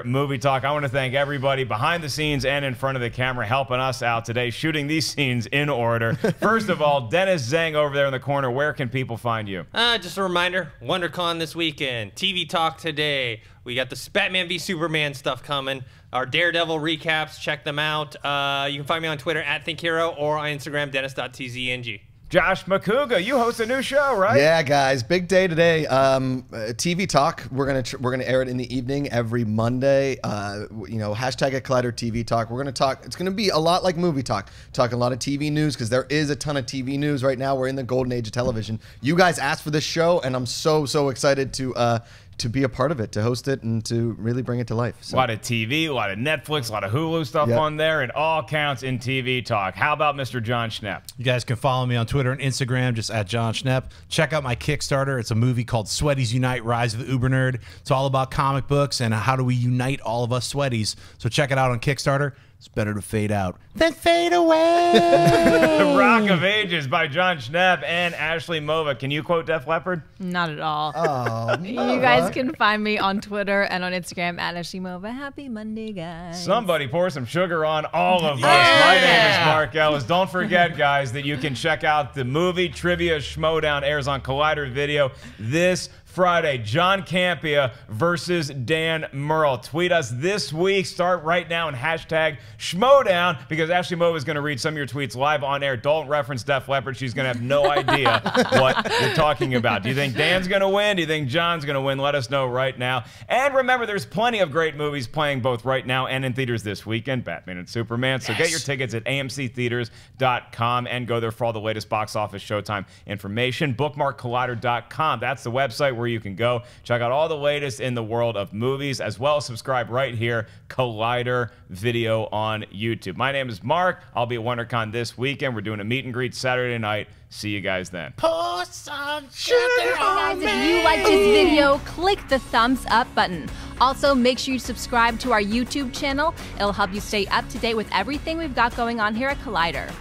Speaker 2: Movie Talk. I want to thank everybody behind the scenes and in front of the camera helping us out today, shooting these scenes in order. First of all, Dennis Tzeng over there in the corner. Where can people find you?
Speaker 5: Uh, just a reminder, WonderCon this weekend, TV Talk today. We got the Batman v Superman stuff coming. Our Daredevil recaps, check them out. Uh, you can find me on Twitter at ThinkHero or on Instagram, dennis.tzng.
Speaker 2: Josh Macuga, you host a new show, right?
Speaker 4: Yeah, guys, big day today. Um, uh, TV talk. We're gonna tr- we're gonna air it in the evening every Monday. Uh, you know, hashtag at Collider TV talk. We're gonna talk. It's gonna be a lot like movie talk. Talking a lot of TV news because there is a ton of TV news right now. We're in the golden age of television. You guys asked for this show, and I'm so so excited to uh, to be a part of it, to host it, and to really bring it to life.
Speaker 2: A lot of TV, a lot of Netflix, a lot of Hulu stuff
Speaker 4: Yep.
Speaker 2: on there. It all counts in TV talk. How about Mr. Jon Schnepp?
Speaker 3: You guys can follow me on Twitter and Instagram, just at Jon Schnepp. Check out my Kickstarter. It's a movie called Sweaties Unite Rise of the Uber Nerd. It's all about comic books and how do we unite all of us sweaties. So check it out on Kickstarter. It's better to fade out than fade away.
Speaker 2: The Rock of Ages by Jon Schnepp and Ashley Mova. Can you quote Def Leppard?
Speaker 1: Not at all.
Speaker 4: Oh,
Speaker 1: You guys can find me on Twitter and on Instagram at Ashimova. Happy Monday, guys.
Speaker 2: Somebody pour some sugar on all of us. My name is Mark Ellis. Don't forget, guys, that you can check out the movie Trivia Schmoedown airs on Collider Video this Friday. John Campea versus Dan Murrell. Tweet us this week. Start right now and hashtag Schmoedown because Ashley Mova is going to read some of your tweets live on air. Don't reference Def Leppard. She's going to have no idea what you're talking about. Do you think Dan's going to win? Do you think John's going to win? Let us know right now. And remember, there's plenty of great movies playing both right now and in theaters this weekend Batman and Superman. So get your tickets at amctheaters.com and go there for all the latest box office showtime information. Bookmarkcollider.com. That's the website where you can go. Check out all the latest in the world of movies, as well subscribe right here, Collider Video on YouTube. My name is Mark. I'll be at WonderCon this weekend. We're doing a meet and greet Saturday night. See you guys then.
Speaker 3: Pour some sugar
Speaker 1: Guys, if you like this video, click the thumbs up button. Also, make sure you subscribe to our YouTube channel. It'll help you stay up to date with everything we've got going on here at Collider.